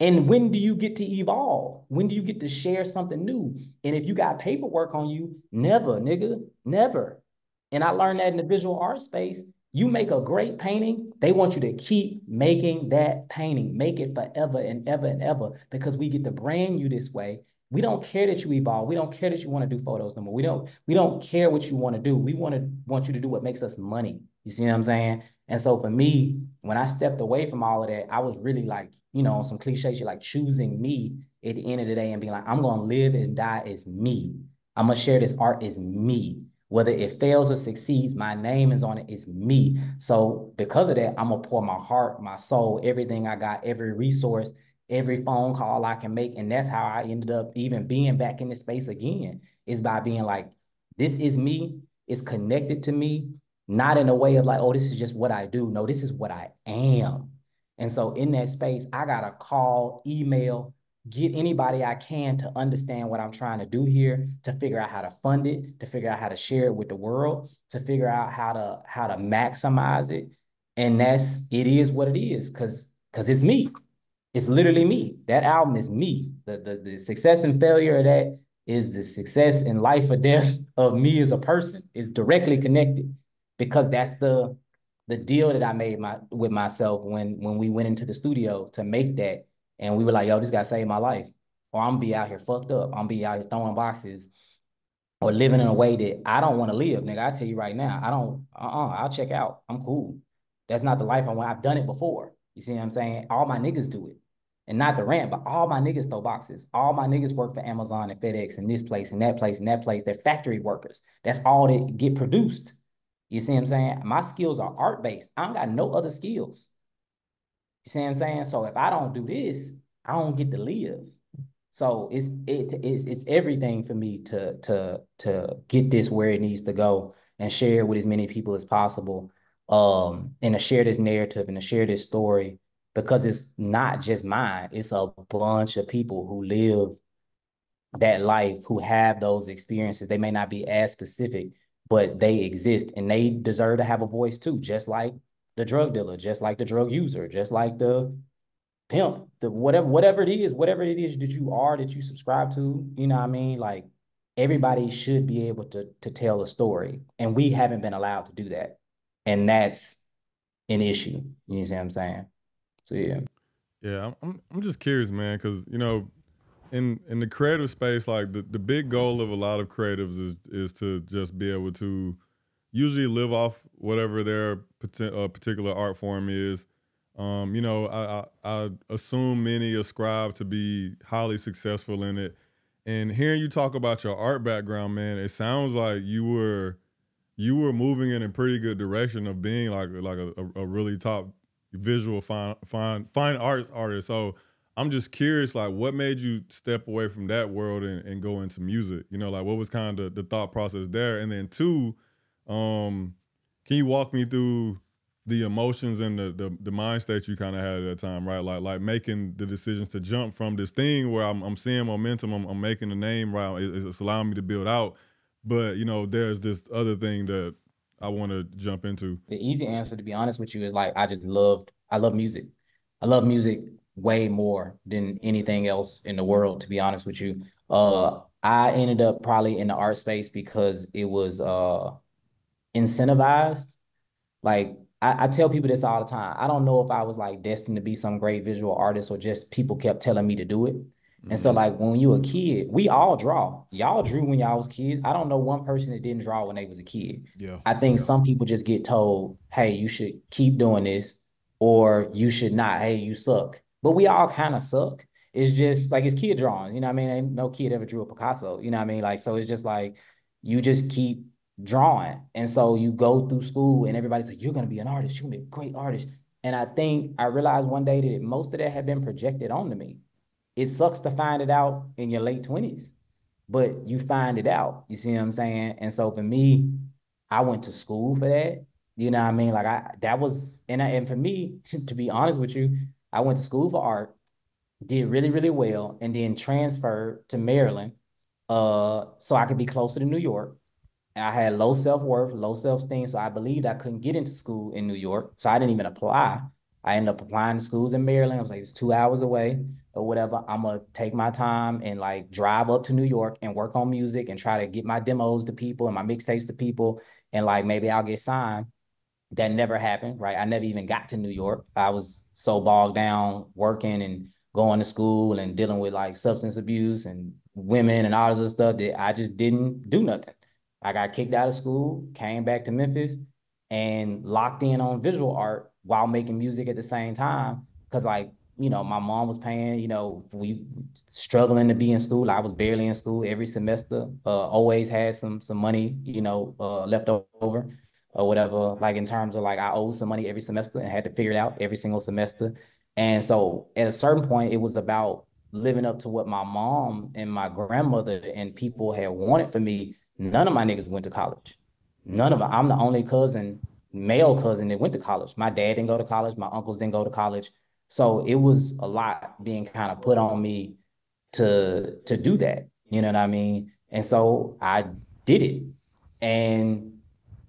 And when do you get to evolve? When do you get to share something new? And if you got paperwork on you, never, nigga, never. And I learned that in the visual art space. You make a great painting, they want you to keep making that painting, make it forever and ever and ever because we get to brand you this way we don't care that you evolve. We don't care that you want to do photos no more. We don't, we don't care what you want to do. We want to want you to do what makes us money. You see what I'm saying? And so for me, when I stepped away from all of that, I was really like, you know, some cliche shit, like choosing me at the end of the day and being like, I'm gonna live and die as me. I'm gonna share this art as me. Whether it fails or succeeds, my name is on it. It's me. So because of that, I'm gonna pour my heart, my soul, everything I got, every resource every phone call I can make. And that's how I ended up even being back in this space again, is by being like, this is me, it's connected to me, not in a way of like, oh, this is just what I do. No, this is what I am. And so in that space, I got to call, email, get anybody I can to understand what I'm trying to do here, to figure out how to fund it, to figure out how to share it with the world, to figure out how to how to maximize it. And that's it is what it is, because because it's me it's literally me. That album is me. The, the, the success and failure of that is the success and life or death of me as a person is directly connected because that's the the deal that I made my with myself when when we went into the studio to make that and we were like, yo, this guy saved my life. Or I'm gonna be out here fucked up. I'm gonna be out here throwing boxes or living in a way that I don't want to live. Nigga, I tell you right now, I don't, uh-uh, I'll check out. I'm cool. That's not the life I want. I've done it before. You see what I'm saying? All my niggas do it and not the rant, but all my niggas throw boxes. All my niggas work for Amazon and FedEx and this place and that place and that place. They're factory workers. That's all that get produced. You see what I'm saying? My skills are art based. I don't got no other skills. You see what I'm saying? So if I don't do this, I don't get to live. So it's it, it's it's everything for me to to to get this where it needs to go and share with as many people as possible. Um, and to share this narrative and to share this story because it's not just mine. It's a bunch of people who live that life, who have those experiences. They may not be as specific, but they exist and they deserve to have a voice too, just like the drug dealer, just like the drug user, just like the pimp, the whatever, whatever it is, whatever it is that you are, that you subscribe to, you know what I mean? Like everybody should be able to to tell a story. And we haven't been allowed to do that. And that's an issue. You see what I'm saying? So yeah. Yeah, I'm I'm just curious, man, because you know, in in the creative space, like the, the big goal of a lot of creatives is is to just be able to usually live off whatever their uh, particular art form is. Um, you know, I, I, I assume many ascribe to be highly successful in it. And hearing you talk about your art background, man, it sounds like you were you were moving in a pretty good direction of being like like a, a really top visual fine fine fine arts artist. So I'm just curious, like, what made you step away from that world and, and go into music? You know, like, what was kind of the, the thought process there? And then two, um, can you walk me through the emotions and the the, the mind state you kind of had at that time, right? Like like making the decisions to jump from this thing where I'm, I'm seeing momentum, I'm, I'm making a name, right? It's allowing me to build out, but you know, there's this other thing that I want to jump into? The easy answer, to be honest with you, is like I just loved. I love music. I love music way more than anything else in the world. To be honest with you, uh, I ended up probably in the art space because it was uh, incentivized. Like I, I, tell people this all the time. I don't know if I was like destined to be some great visual artist or just people kept telling me to do it. And so, like when you a kid, we all draw. Y'all drew when y'all was kids. I don't know one person that didn't draw when they was a kid. Yeah. I think yeah. some people just get told, "Hey, you should keep doing this," or "You should not." Hey, you suck. But we all kind of suck. It's just like it's kid drawings. You know what I mean? Ain't no kid ever drew a Picasso. You know what I mean? Like so, it's just like you just keep drawing, and so you go through school, and everybody's like, "You're gonna be an artist. You're gonna be a great artist." And I think I realized one day that most of that had been projected onto me it sucks to find it out in your late 20s, but you find it out. You see what I'm saying? And so for me, I went to school for that. You know what I mean? Like I that was and I, and for me, to be honest with you, I went to school for art, did really, really well, and then transferred to Maryland uh so I could be closer to New York. I had low self-worth, low self-esteem. So I believed I couldn't get into school in New York. So I didn't even apply. I ended up applying to schools in Maryland. I was like, it's two hours away or whatever. I'm gonna take my time and like drive up to New York and work on music and try to get my demos to people and my mixtapes to people. And like maybe I'll get signed. That never happened, right? I never even got to New York. I was so bogged down working and going to school and dealing with like substance abuse and women and all this other stuff that I just didn't do nothing. I got kicked out of school, came back to Memphis, and locked in on visual art while making music at the same time. Cause like, you know, my mom was paying, you know, we struggling to be in school. I was barely in school every semester. Uh, always had some some money, you know, uh, left over or whatever. Like in terms of like I owed some money every semester and had to figure it out every single semester. And so at a certain point, it was about living up to what my mom and my grandmother and people had wanted for me. None of my niggas went to college. None of them. I'm the only cousin male mm-hmm. cousin that went to college. My dad didn't go to college. My uncles didn't go to college. So mm-hmm. it was a lot being kind of put on me to to do that. You know what I mean? And so I did it. And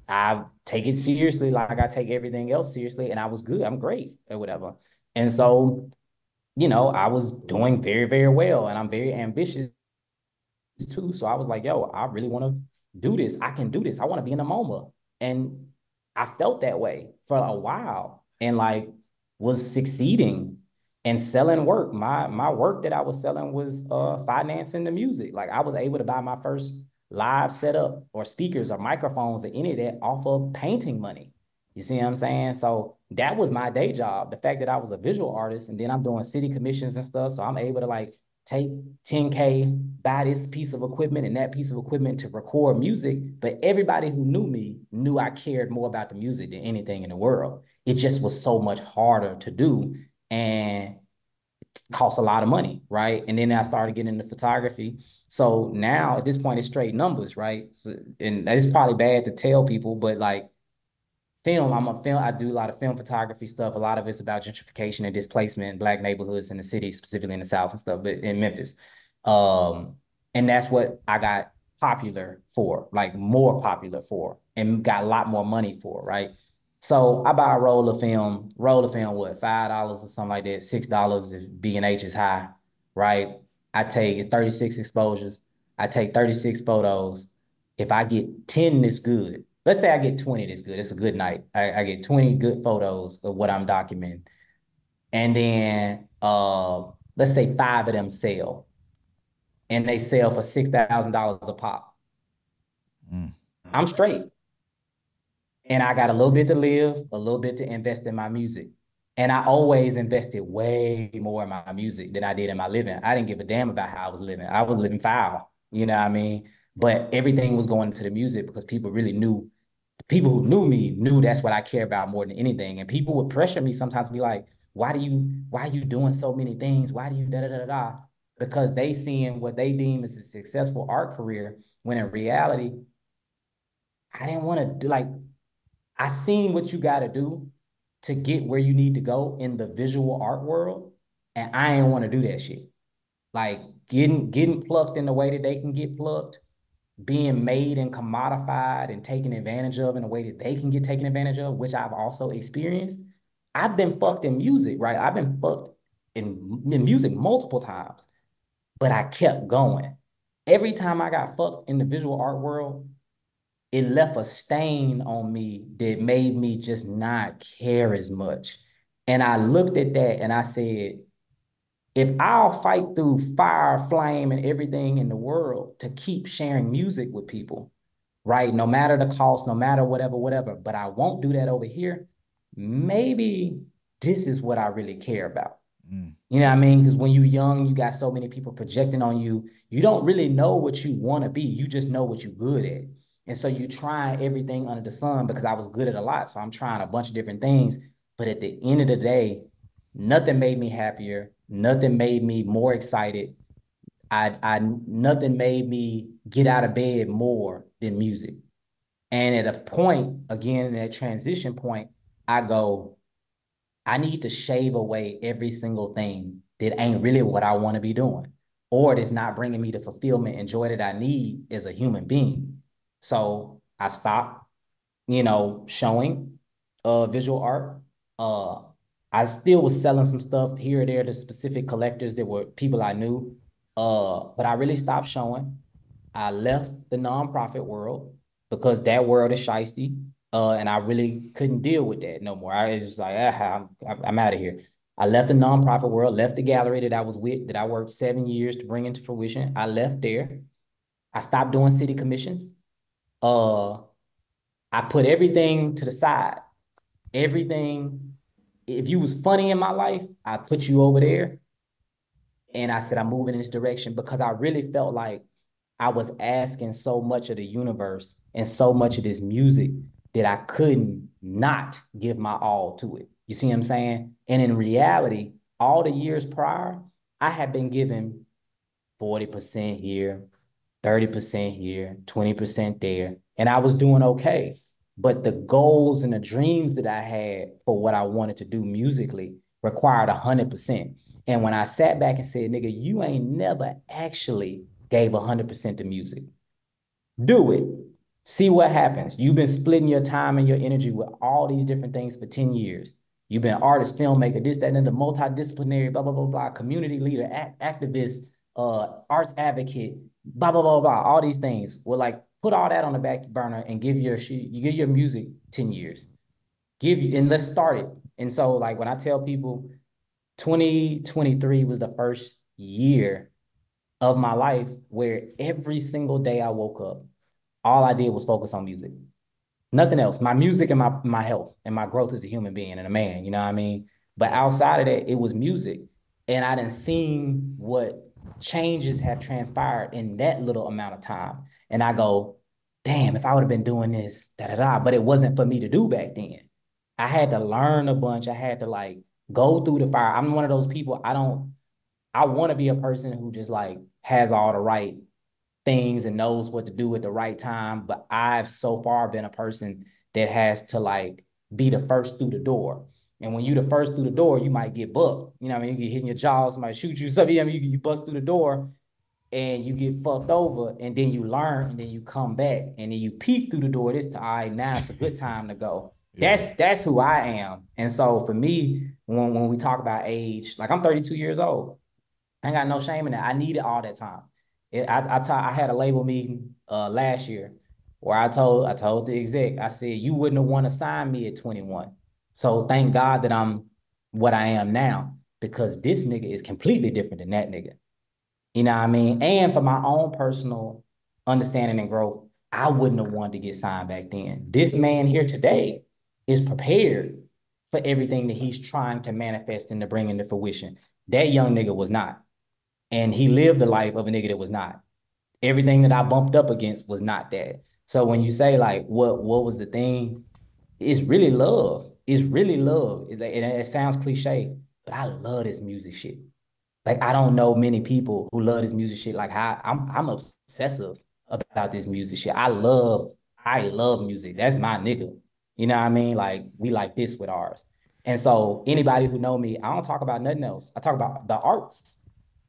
I take it seriously like I take everything else seriously. And I was good. I'm great or whatever. And so, you know, I was doing very, very well. And I'm very ambitious too. So I was like, yo, I really want to do this. I can do this. I want to be in a MoMA. And I felt that way for a while and like was succeeding and selling work. My my work that I was selling was uh financing the music. Like I was able to buy my first live setup or speakers or microphones or any of that off of painting money. You see what I'm saying? So that was my day job. The fact that I was a visual artist and then I'm doing city commissions and stuff. So I'm able to like take 10K, buy this piece of equipment and that piece of equipment to record music. But everybody who knew me knew I cared more about the music than anything in the world. It just was so much harder to do and it costs a lot of money, right? And then I started getting into photography. So now at this point, it's straight numbers, right? So, and it's probably bad to tell people, but like film. I'm a film. I do a lot of film photography stuff. A lot of it's about gentrification and displacement in black neighborhoods in the city, specifically in the South and stuff, but in Memphis. Um, and that's what I got popular for, like more popular for, and got a lot more money for, right? So I buy a roll of film, roll of film, what, five dollars or something like that, six dollars if B and H is high, right? I take it's 36 exposures. I take 36 photos. If I get 10 that's good, let's say I get 20 that's good. It's a good night. I, I get 20 good photos of what I'm documenting. And then uh, let's say five of them sell. And they sell for six thousand dollars a pop. Mm. I'm straight. And I got a little bit to live, a little bit to invest in my music. And I always invested way more in my music than I did in my living. I didn't give a damn about how I was living. I was living foul. You know what I mean? But everything was going into the music because people really knew people who mm-hmm. knew me knew that's what I care about more than anything. And people would pressure me sometimes to be like, why do you, why are you doing so many things? Why do you da da da da? Because they seeing what they deem as a successful art career, when in reality, I didn't want to do like, I seen what you got to do to get where you need to go in the visual art world. And I didn't want to do that shit. Like getting getting plucked in the way that they can get plucked being made and commodified and taken advantage of in a way that they can get taken advantage of, which I've also experienced. I've been fucked in music, right? I've been fucked in, in music multiple times, but I kept going. Every time I got fucked in the visual art world, it left a stain on me that made me just not care as much. And I looked at that and I said, if I'll fight through fire, flame, and everything in the world to keep sharing music with people, right? No matter the cost, no matter whatever, whatever, but I won't do that over here, maybe this is what I really care about. Mm. You know what I mean? Because when you're young, you got so many people projecting on you. You don't really know what you want to be. You just know what you're good at. And so you try everything under the sun because I was good at a lot. So I'm trying a bunch of different things. But at the end of the day, nothing made me happier. Nothing made me more excited. I, I nothing made me get out of bed more than music. And at a point, again, that transition point, I go, I need to shave away every single thing that ain't really what I want to be doing, or it is not bringing me the fulfillment and joy that I need as a human being. So I stopped, you know, showing uh, visual art. Uh, I still was selling some stuff here or there to specific collectors that were people I knew. Uh, but I really stopped showing. I left the nonprofit world because that world is shisty. Uh, and I really couldn't deal with that no more. I was just like, ah, I'm, I'm out of here. I left the nonprofit world, left the gallery that I was with, that I worked seven years to bring into fruition. I left there. I stopped doing city commissions uh, I put everything to the side. Everything. If you was funny in my life, I put you over there. And I said, I'm moving in this direction because I really felt like I was asking so much of the universe and so much of this music that I couldn't not give my all to it. You see what I'm saying? And in reality, all the years prior, I had been given 40% here, 30% here, 20% there, and I was doing okay. But the goals and the dreams that I had for what I wanted to do musically required 100%. And when I sat back and said, nigga, you ain't never actually gave 100% to music. Do it. See what happens. You've been splitting your time and your energy with all these different things for 10 years. You've been artist, filmmaker, this, that, and the multidisciplinary, blah, blah, blah, blah, community leader, act, activist, uh, arts advocate, blah, blah, blah, blah, all these things. Well, like put all that on the back burner and give your you give your music 10 years. Give you and let's start it. And so like when I tell people 2023 was the first year of my life where every single day I woke up, all I did was focus on music. Nothing else. My music and my my health and my growth as a human being and a man, you know what I mean? But outside of that, it was music. And I didn't see what changes have transpired in that little amount of time. And I go, damn, if I would have been doing this, da da da. But it wasn't for me to do back then. I had to learn a bunch. I had to like go through the fire. I'm one of those people. I don't. I want to be a person who just like has all the right things and knows what to do at the right time. But I've so far been a person that has to like be the first through the door. And when you the first through the door, you might get booked. You know, I mean, you get hit in your jaw, somebody shoot you, something. I mean, you, you bust through the door, and you get fucked over, and then you learn, and then you come back, and then you peek through the door. This time, all right, now it's a good time to go. Yeah. That's that's who I am. And so for me, when when we talk about age, like I'm 32 years old, I ain't got no shame in that. I needed all that time. It, I I, had a label meeting uh, last year where I told I told the exec, I said you wouldn't have want to sign me at 21 so thank God that I'm what I am now because this nigga is completely different than that nigga. You know what I mean? And for my own personal understanding and growth, I wouldn't have wanted to get signed back then. This man here today is prepared for everything that he's trying to manifest and to bring into fruition. That young nigga was not. And he lived the life of a nigga that was not. Everything that I bumped up against was not that. So when you say like what what was the thing, it's really love it's really love. It, it, it sounds cliche, but I love this music shit. Like I don't know many people who love this music shit. Like how I'm I'm obsessive about this music shit. I love I love music. That's my nigga. You know what I mean? Like we like this with ours. And so anybody who know me, I don't talk about nothing else. I talk about the arts.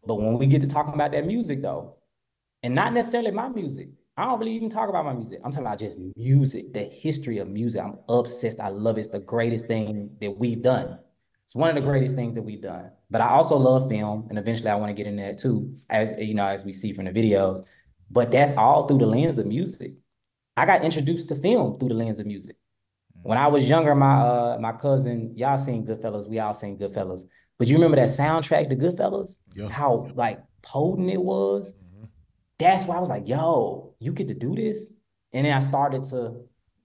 But when we get to talking about that music though, and not necessarily my music, I don't really even talk about my music. I'm talking about just music, the history of music. I'm obsessed. I love it. It's the greatest thing that we've done. It's one of the greatest things that we've done. But I also love film, and eventually I want to get in that too, as you know, as we see from the videos. But that's all through the lens of music. I got introduced to film through the lens of music. When I was younger, my uh my cousin, y'all seen Goodfellas, we all seen Goodfellas. But you remember that soundtrack to Goodfellas? Yeah. How like potent it was. Mhm. That's why I was like, yo, you get to do this. And then I started to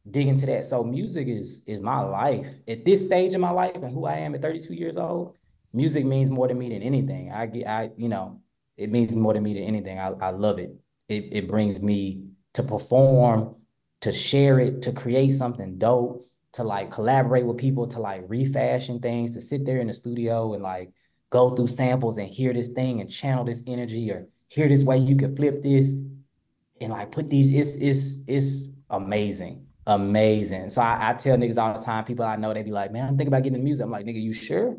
dig into that. So music is is my life. At this stage in my life and who I am at 32 years old, music means more to me than anything. I get I, you know, it means more to me than anything. I, I love it. It it brings me to perform, to share it, to create something dope, to like collaborate with people, to like refashion things, to sit there in the studio and like go through samples and hear this thing and channel this energy or hear this way you can flip this and like put these, it's it's it's amazing. Amazing. So I, I tell niggas all the time, people I know, they be like, man, I'm thinking about getting into music. I'm like, nigga, you sure?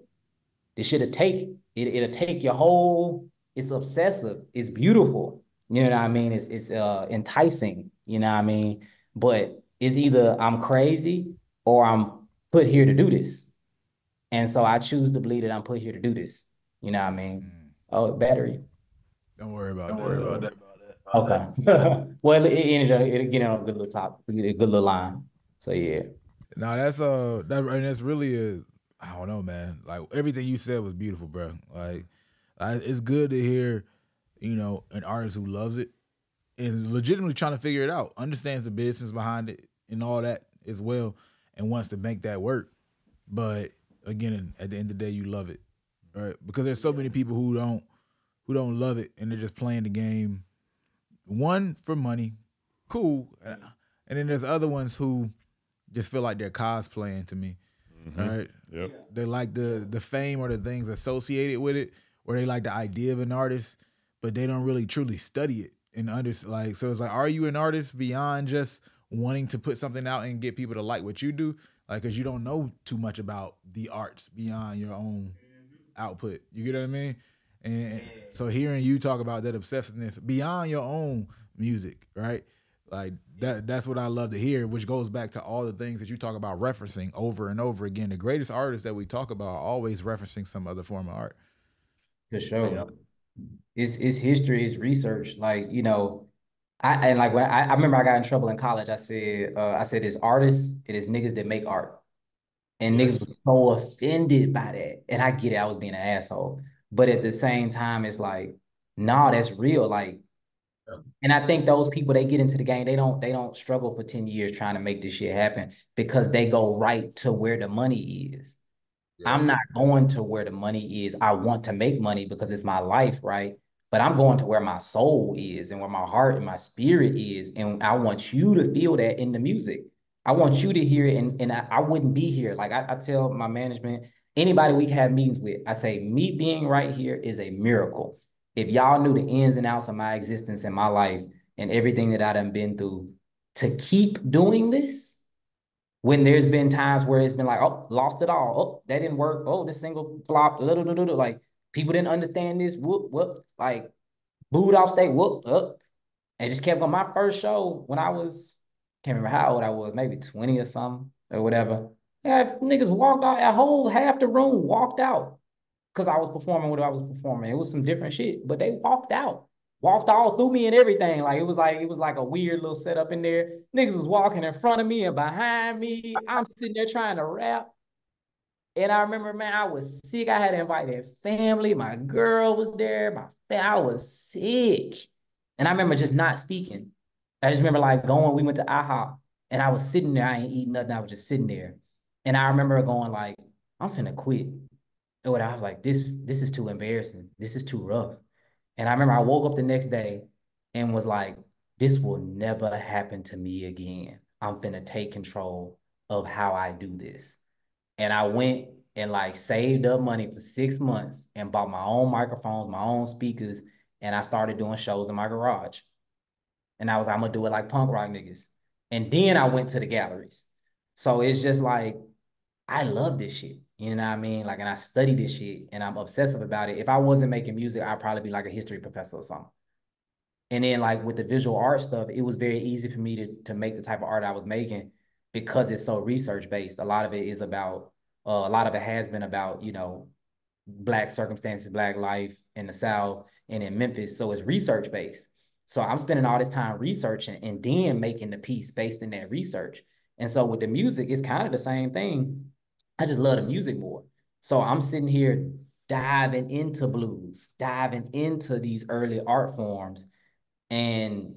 This shit'll take, it, it'll take your whole, it's obsessive, it's beautiful. You know what I mean? It's it's uh enticing, you know what I mean? But it's either I'm crazy or I'm put here to do this. And so I choose to believe that I'm put here to do this. You know what I mean? Mm. Oh, battery. Don't worry about Don't that. worry about that. Okay. well, it, it, it'll get on a good little top, a good little line. So yeah. No, that's uh that and that's really a I don't know, man. Like everything you said was beautiful, bro. Like I, it's good to hear, you know, an artist who loves it and legitimately trying to figure it out, understands the business behind it and all that as well, and wants to make that work. But again, at the end of the day, you love it, right? Because there's so many people who don't who don't love it and they're just playing the game, one for money, cool, and then there's other ones who just feel like they're cosplaying to me, mm-hmm. right? Yep. They like the the fame or the things associated with it, or they like the idea of an artist, but they don't really truly study it and understand. Like, so it's like, are you an artist beyond just wanting to put something out and get people to like what you do? Like, cause you don't know too much about the arts beyond your own mm-hmm. output. You get what I mean? And so hearing you talk about that obsessiveness beyond your own music, right? Like that that's what I love to hear, which goes back to all the things that you talk about referencing over and over again. The greatest artists that we talk about are always referencing some other form of art. For sure. Yeah. It's it's history, it's research. Like, you know, I and like when I, I remember I got in trouble in college, I said, uh, I said it's artists, it is niggas that make art. And Yes. niggas was so offended by that. And I get it, I was being an asshole. But at the same time, it's like, nah, that's real. Like, Yeah. and I think those people they get into the game, they don't they don't struggle for 10 years trying to make this shit happen because they go right to where the money is. I'm not going to where the money is. I want to make money because it's my life, right? But I'm going to where my soul is and where my heart and my spirit is. And I want you to feel that in the music. I want you to hear it. And, and I, I wouldn't be here. Like I, I tell my management, anybody we have meetings with, I say, me being right here is a miracle. If y'all knew the ins and outs of my existence and my life and everything that I done been through, to keep doing this, when there's been times where it's been like, oh, lost it all. Oh, that didn't work. Oh, this single flopped. Like people didn't understand this. Whoop, whoop. Like booed off stage. Whoop, up. And just kept on my first show when I was, can't remember how old I was, maybe 20 or something or whatever. Yeah, niggas walked out, a whole half the room walked out because I was performing what I was performing. It was some different shit, but they walked out, walked all through me and everything. Like it was like it was like a weird little setup in there. Niggas was walking in front of me and behind me. I'm sitting there trying to rap. And I remember, man, I was sick. I had invited family. My girl was there. My fa- I was sick. And I remember just not speaking. I just remember like going, we went to IHOP and I was sitting there. I ain't eating nothing. I was just sitting there. And I remember going like, I'm finna quit. And I was like, this, this is too embarrassing. This is too rough. And I remember I woke up the next day and was like, this will never happen to me again. I'm finna take control of how I do this. And I went and like saved up money for six months and bought my own microphones, my own speakers, and I started doing shows in my garage. And I was, I'm gonna do it like punk rock niggas. And then I went to the galleries. So it's just like, I love this shit. You know what I mean? Like, and I study this shit and I'm obsessive about it. If I wasn't making music, I'd probably be like a history professor or something. And then like with the visual art stuff, it was very easy for me to to make the type of art I was making because it's so research based. A lot of it is about uh, a lot of it has been about, you know, black circumstances, black life in the South and in Memphis. So it's research based. So I'm spending all this time researching and then making the piece based in that research. And so with the music, it's kind of the same thing. I just love the music more. So I'm sitting here diving into blues, diving into these early art forms and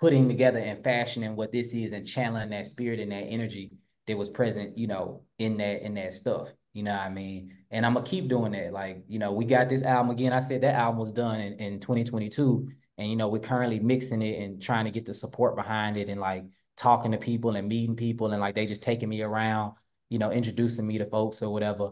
putting together and fashioning what this is and channeling that spirit and that energy that was present, you know, in that in that stuff. You know what I mean? And I'm gonna keep doing that. Like, you know, we got this album again. I said that album was done in, in 2022. And you know, we're currently mixing it and trying to get the support behind it and like talking to people and meeting people and like they just taking me around, you know, introducing me to folks or whatever.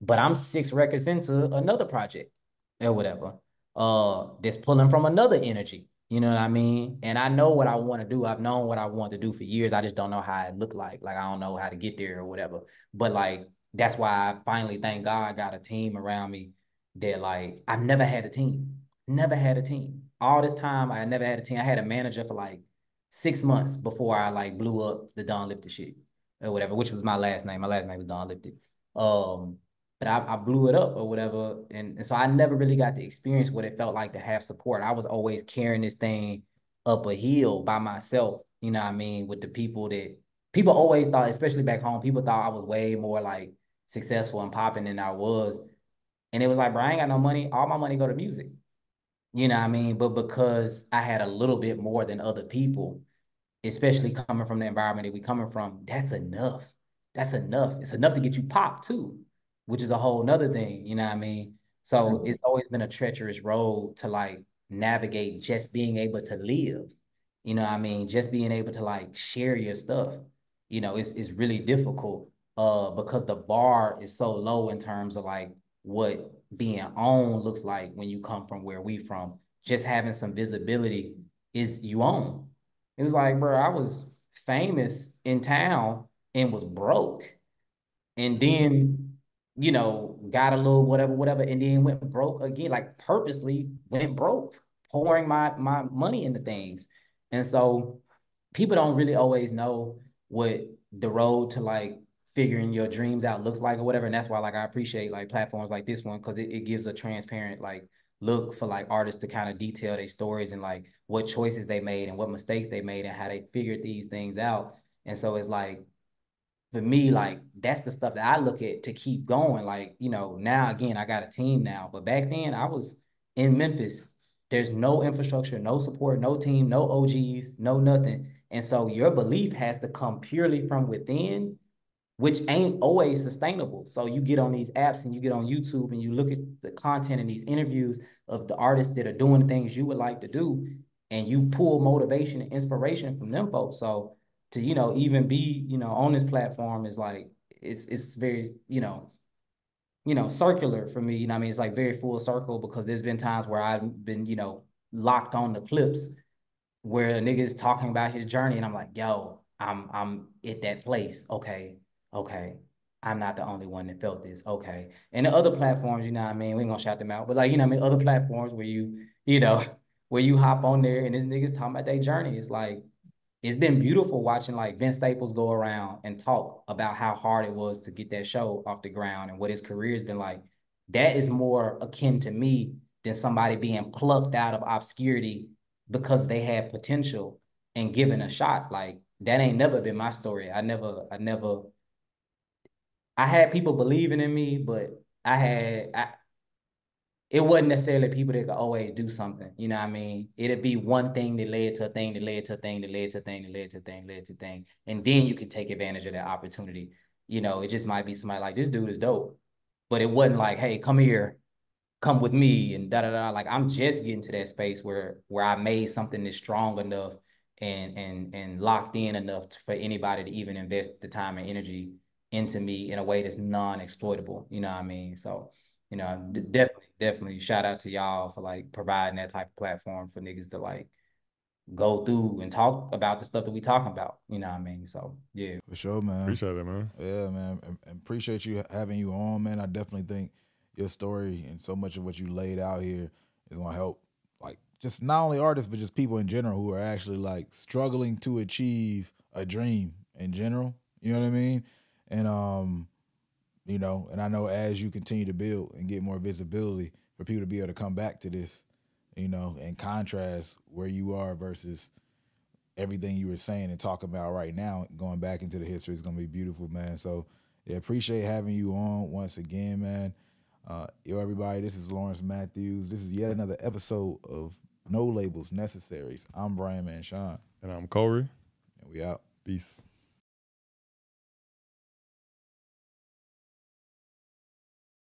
But I'm six records into another project or whatever. Uh that's pulling from another energy. You know what I mean? And I know what I want to do. I've known what I want to do for years. I just don't know how it look like. Like I don't know how to get there or whatever. But like that's why I finally thank God I got a team around me that like I've never had a team. Never had a team. All this time I never had a team. I had a manager for like six months before I like blew up the Don Lifted shit or whatever, which was my last name. My last name was Don Lifted. Um, but I, I blew it up or whatever. And, and so I never really got to experience what it felt like to have support. I was always carrying this thing up a hill by myself, you know what I mean, with the people that people always thought, especially back home, people thought I was way more like successful and popping than I was. And it was like, bro, I ain't got no money. All my money go to music. You know what I mean? But because I had a little bit more than other people, especially coming from the environment that we coming from, that's enough. That's enough. It's enough to get you popped too, which is a whole nother thing. You know what I mean? So it's always been a treacherous road to like navigate just being able to live. You know what I mean? Just being able to like share your stuff. You know, it's it's really difficult uh because the bar is so low in terms of like what being owned looks like when you come from where we from. Just having some visibility is you own. It was like, bro, I was famous in town and was broke. And then, you know, got a little whatever, whatever, and then went broke again, like purposely went broke, pouring my my money into things. And so people don't really always know what the road to like figuring your dreams out looks like or whatever. And that's why like I appreciate like platforms like this one because it, it gives a transparent like look for like artists to kind of detail their stories and like what choices they made and what mistakes they made and how they figured these things out. And so it's like for me, like that's the stuff that I look at to keep going. Like, you know, now again, I got a team now, but back then I was in Memphis. There's no infrastructure, no support, no team, no OGs, no nothing. And so your belief has to come purely from within which ain't always sustainable. So you get on these apps and you get on YouTube and you look at the content and these interviews of the artists that are doing things you would like to do, and you pull motivation and inspiration from them folks. So to you know even be you know on this platform is like it's it's very you know you know circular for me. You know I mean it's like very full circle because there's been times where I've been you know locked on the clips where a nigga is talking about his journey and I'm like yo I'm I'm at that place okay okay, I'm not the only one that felt this. Okay. And the other platforms, you know I mean? We ain't gonna shout them out, but like, you know I mean? Other platforms where you, you know, where you hop on there and this niggas talking about their journey. It's like, it's been beautiful watching like Vince Staples go around and talk about how hard it was to get that show off the ground and what his career has been like. That is more akin to me than somebody being plucked out of obscurity because they had potential and given a shot. Like that ain't never been my story. I never, I never I had people believing in me, but I had I, it wasn't necessarily people that could always do something. You know what I mean? It'd be one thing that led to a thing that led to a thing that led to a thing that led to a thing, led to a thing. And then you could take advantage of that opportunity. You know, it just might be somebody like this dude is dope. But it wasn't like, hey, come here, come with me, and da da da. Like I'm just getting to that space where where I made something that's strong enough and and and locked in enough for anybody to even invest the time and energy into me in a way that's non-exploitable. You know what I mean? So, you know, d- definitely, definitely shout out to y'all for like providing that type of platform for niggas to like go through and talk about the stuff that we talking about. You know what I mean? So yeah. For sure, man. Appreciate it, man. Yeah, man. And, and appreciate you having you on, man. I definitely think your story and so much of what you laid out here is gonna help like just not only artists, but just people in general who are actually like struggling to achieve a dream in general. You know what I mean? And um, you know, and I know as you continue to build and get more visibility for people to be able to come back to this, you know, in contrast where you are versus everything you were saying and talking about right now, going back into the history is gonna be beautiful, man. So yeah, appreciate having you on once again, man. Uh, yo, everybody, this is Lawrence Matthews. This is yet another episode of No Labels Necessaries. I'm BrandMan Sean, And I'm Kohrey. and we out. Peace.